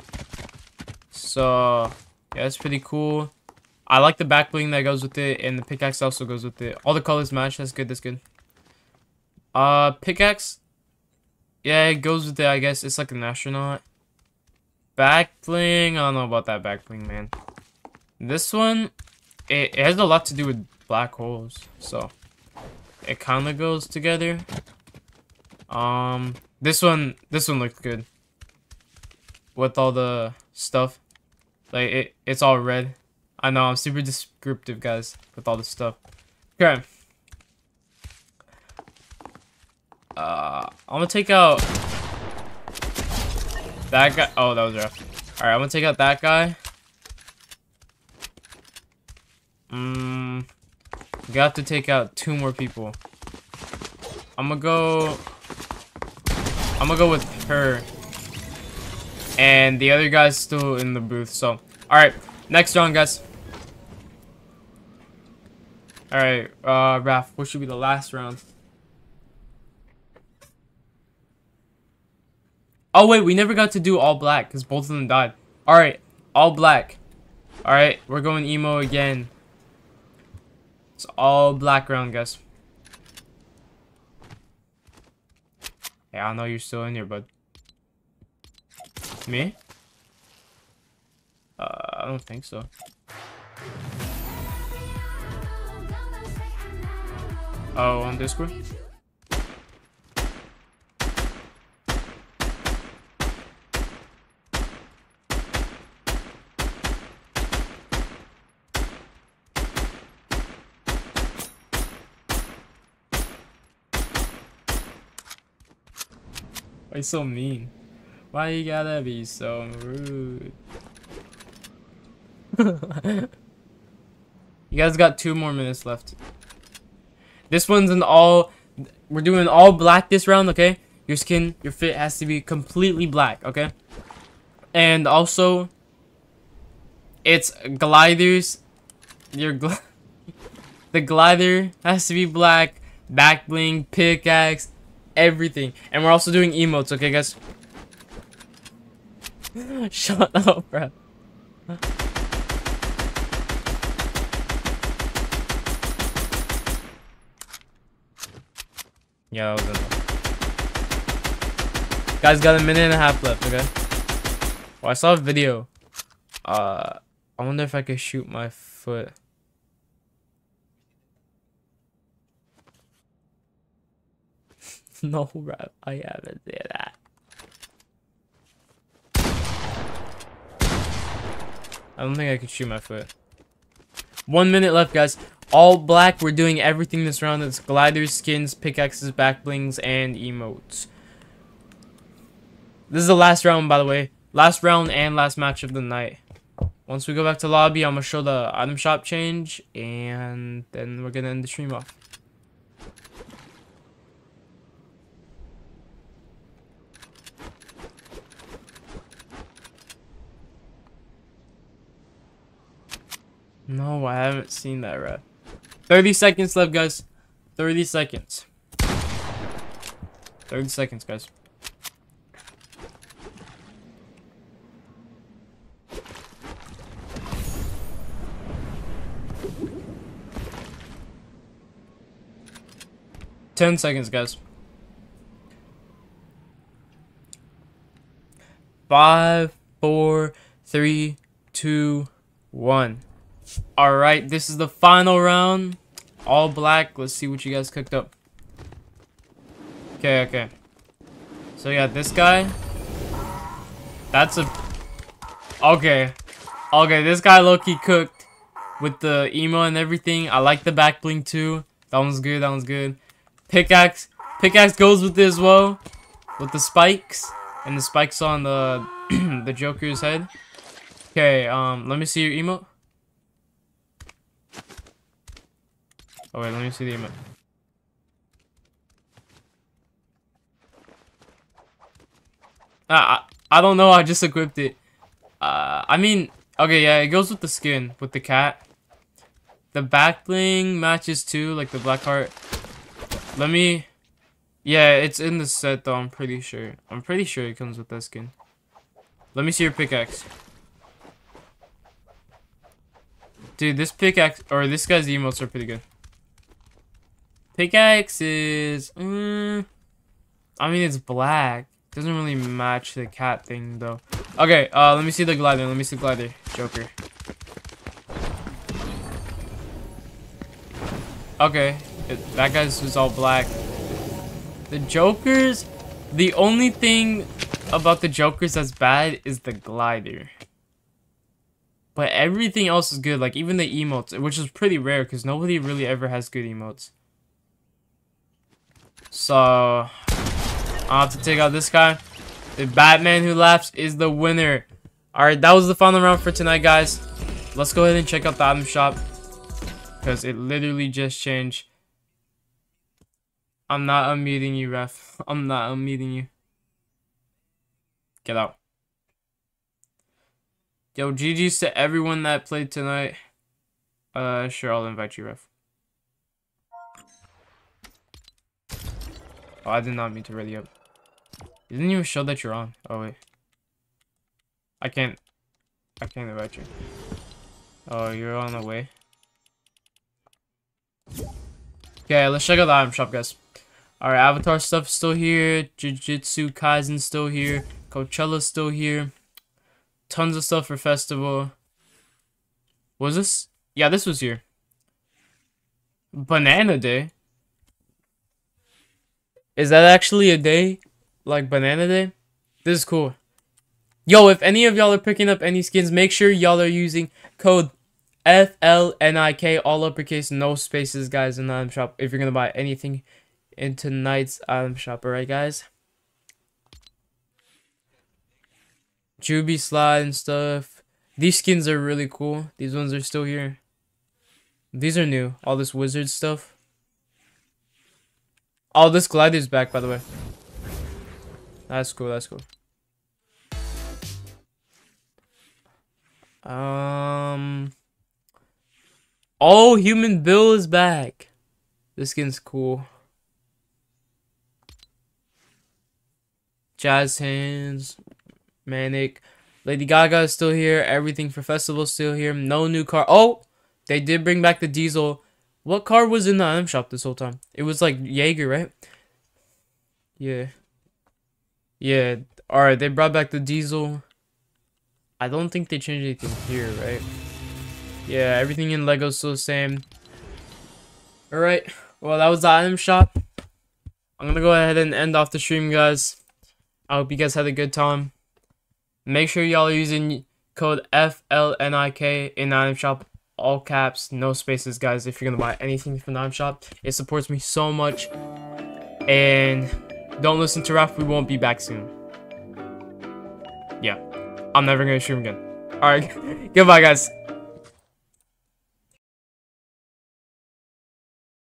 So, yeah, it's pretty cool. I like the back bling that goes with it, and the pickaxe also goes with it. All the colors match. That's good. That's good. Uh, pickaxe. Yeah, it goes with it. I guess it's like an astronaut. Back bling. I don't know about that back bling, man. This one, it, it has a lot to do with black holes, so it kind of goes together. Um, this one, this one looked good. With all the stuff. Like, it, it's all red. I know, I'm super descriptive, guys, with all this stuff. Okay. Uh, I'm gonna take out that guy. Oh, that was rough. Alright, I'm gonna take out that guy. Mmm. Got to take out two more people. I'm gonna go I'm gonna go with her. And the other guy's still in the booth, so. Alright, next round, guys. Alright, uh, Raf, what should be the last round? Oh, wait, we never got to do all black, because both of them died. Alright, all black. Alright, we're going emo again. It's all black round, guys. Yeah, I know you're still in here, bud. Me? Uh, I don't think so. Oh, on Discord? Why you so mean? Why you gotta be so rude? <laughs> you guys got two more minutes left. This one's an all... We're doing all black this round, okay? Your skin, your fit has to be completely black, okay? And also, it's gliders. Your gl <laughs> the glider has to be black. Back bling, pickaxe, everything. And we're also doing emotes, okay, guys? <laughs> Shut up, bro. Yeah, that was enough. Guys, got a minute and a half left, okay? Oh, I saw a video. Uh, I wonder if I could shoot my foot. <laughs> no, bro. I haven't did that. I don't think I could shoot my foot. One minute left, guys. All black. We're doing everything this round. It's gliders, skins, pickaxes, back blings, and emotes. This is the last round, by the way. Last round and last match of the night. Once we go back to lobby, I'm going to show the item shop change. And then we're going to end the stream off. No, I haven't seen that Raf. 30 seconds left, guys. 30 seconds. 30 seconds, guys. Ten seconds, guys. Five, four, three, two, one. Alright, this is the final round. All black. Let's see what you guys cooked up. Okay, okay. So yeah, this guy. That's a... Okay. Okay, this guy Loki cooked with the emo and everything. I like the back bling too. That one's good, that one's good. Pickaxe. Pickaxe goes with it as well. With the spikes. And the spikes on the <clears throat> the Joker's head. Okay, um, let me see your emote. Oh wait, let me see the emote. Uh, I, I don't know, I just equipped it. Uh, I mean, okay, yeah, it goes with the skin, with the cat. The back bling matches too, like the black heart. Let me... Yeah, it's in the set though, I'm pretty sure. I'm pretty sure it comes with that skin. Let me see your pickaxe. Dude, this pickaxe, or this guy's emotes are pretty good. Pickaxe is... Mm, I mean, it's black. Doesn't really match the cat thing, though. Okay, uh, let me see the glider. Let me see the glider. Joker. Okay, it, that guy's was all black. The Jokers... The only thing about the Jokers that's bad is the glider. But everything else is good, like even the emotes, which is pretty rare because nobody really ever has good emotes. So, I'll have to take out this guy. The Batman who laughs is the winner. Alright, that was the final round for tonight, guys. Let's go ahead and check out the item shop. Because it literally just changed. I'm not unmuting you, Raf. <laughs> I'm not unmuting you. Get out. Yo, GG's to everyone that played tonight. Uh, sure, I'll invite you, Raf. I did not mean to ready up. It didn't even show that you're on. Oh, wait. I can't... I can't invite you. Oh, you're on the way. Okay, let's check out the item shop, guys. Alright, Avatar stuff still here. Jujutsu Kaisen still here. Coachella still here. Tons of stuff for festival. Was this? Yeah, this was here. Banana Day. Is that actually a day? Like Banana Day? This is cool. Yo, if any of y'all are picking up any skins, make sure y'all are using code FLNIK, all uppercase, no spaces, guys, in the item shop. If you're going to buy anything in tonight's item shop, alright, guys? Juby slide and stuff. These skins are really cool. These ones are still here. These are new. All this wizard stuff. Oh, this glider's back, by the way. That's cool, that's cool. Um. Oh, Human Bill is back. This skin's cool. Jazz Hands, Manic. Lady Gaga is still here. Everything for Festival still here. No new car. Oh, they did bring back the Diesel. What car was in the item shop this whole time? It was like Jaeger, right? Yeah. Yeah. Alright, they brought back the Diesel. I don't think they changed anything here, right? Yeah, everything in Lego's still the same. Alright, well that was the item shop. I'm gonna go ahead and end off the stream, guys. I hope you guys had a good time. Make sure y'all are using code FLNIK in item shop. All caps, no spaces, guys, if you're gonna buy anything from the shop. It supports me so much. And don't listen to Raf, we won't be back soon. Yeah. I'm never gonna stream again. Alright, <laughs> goodbye guys.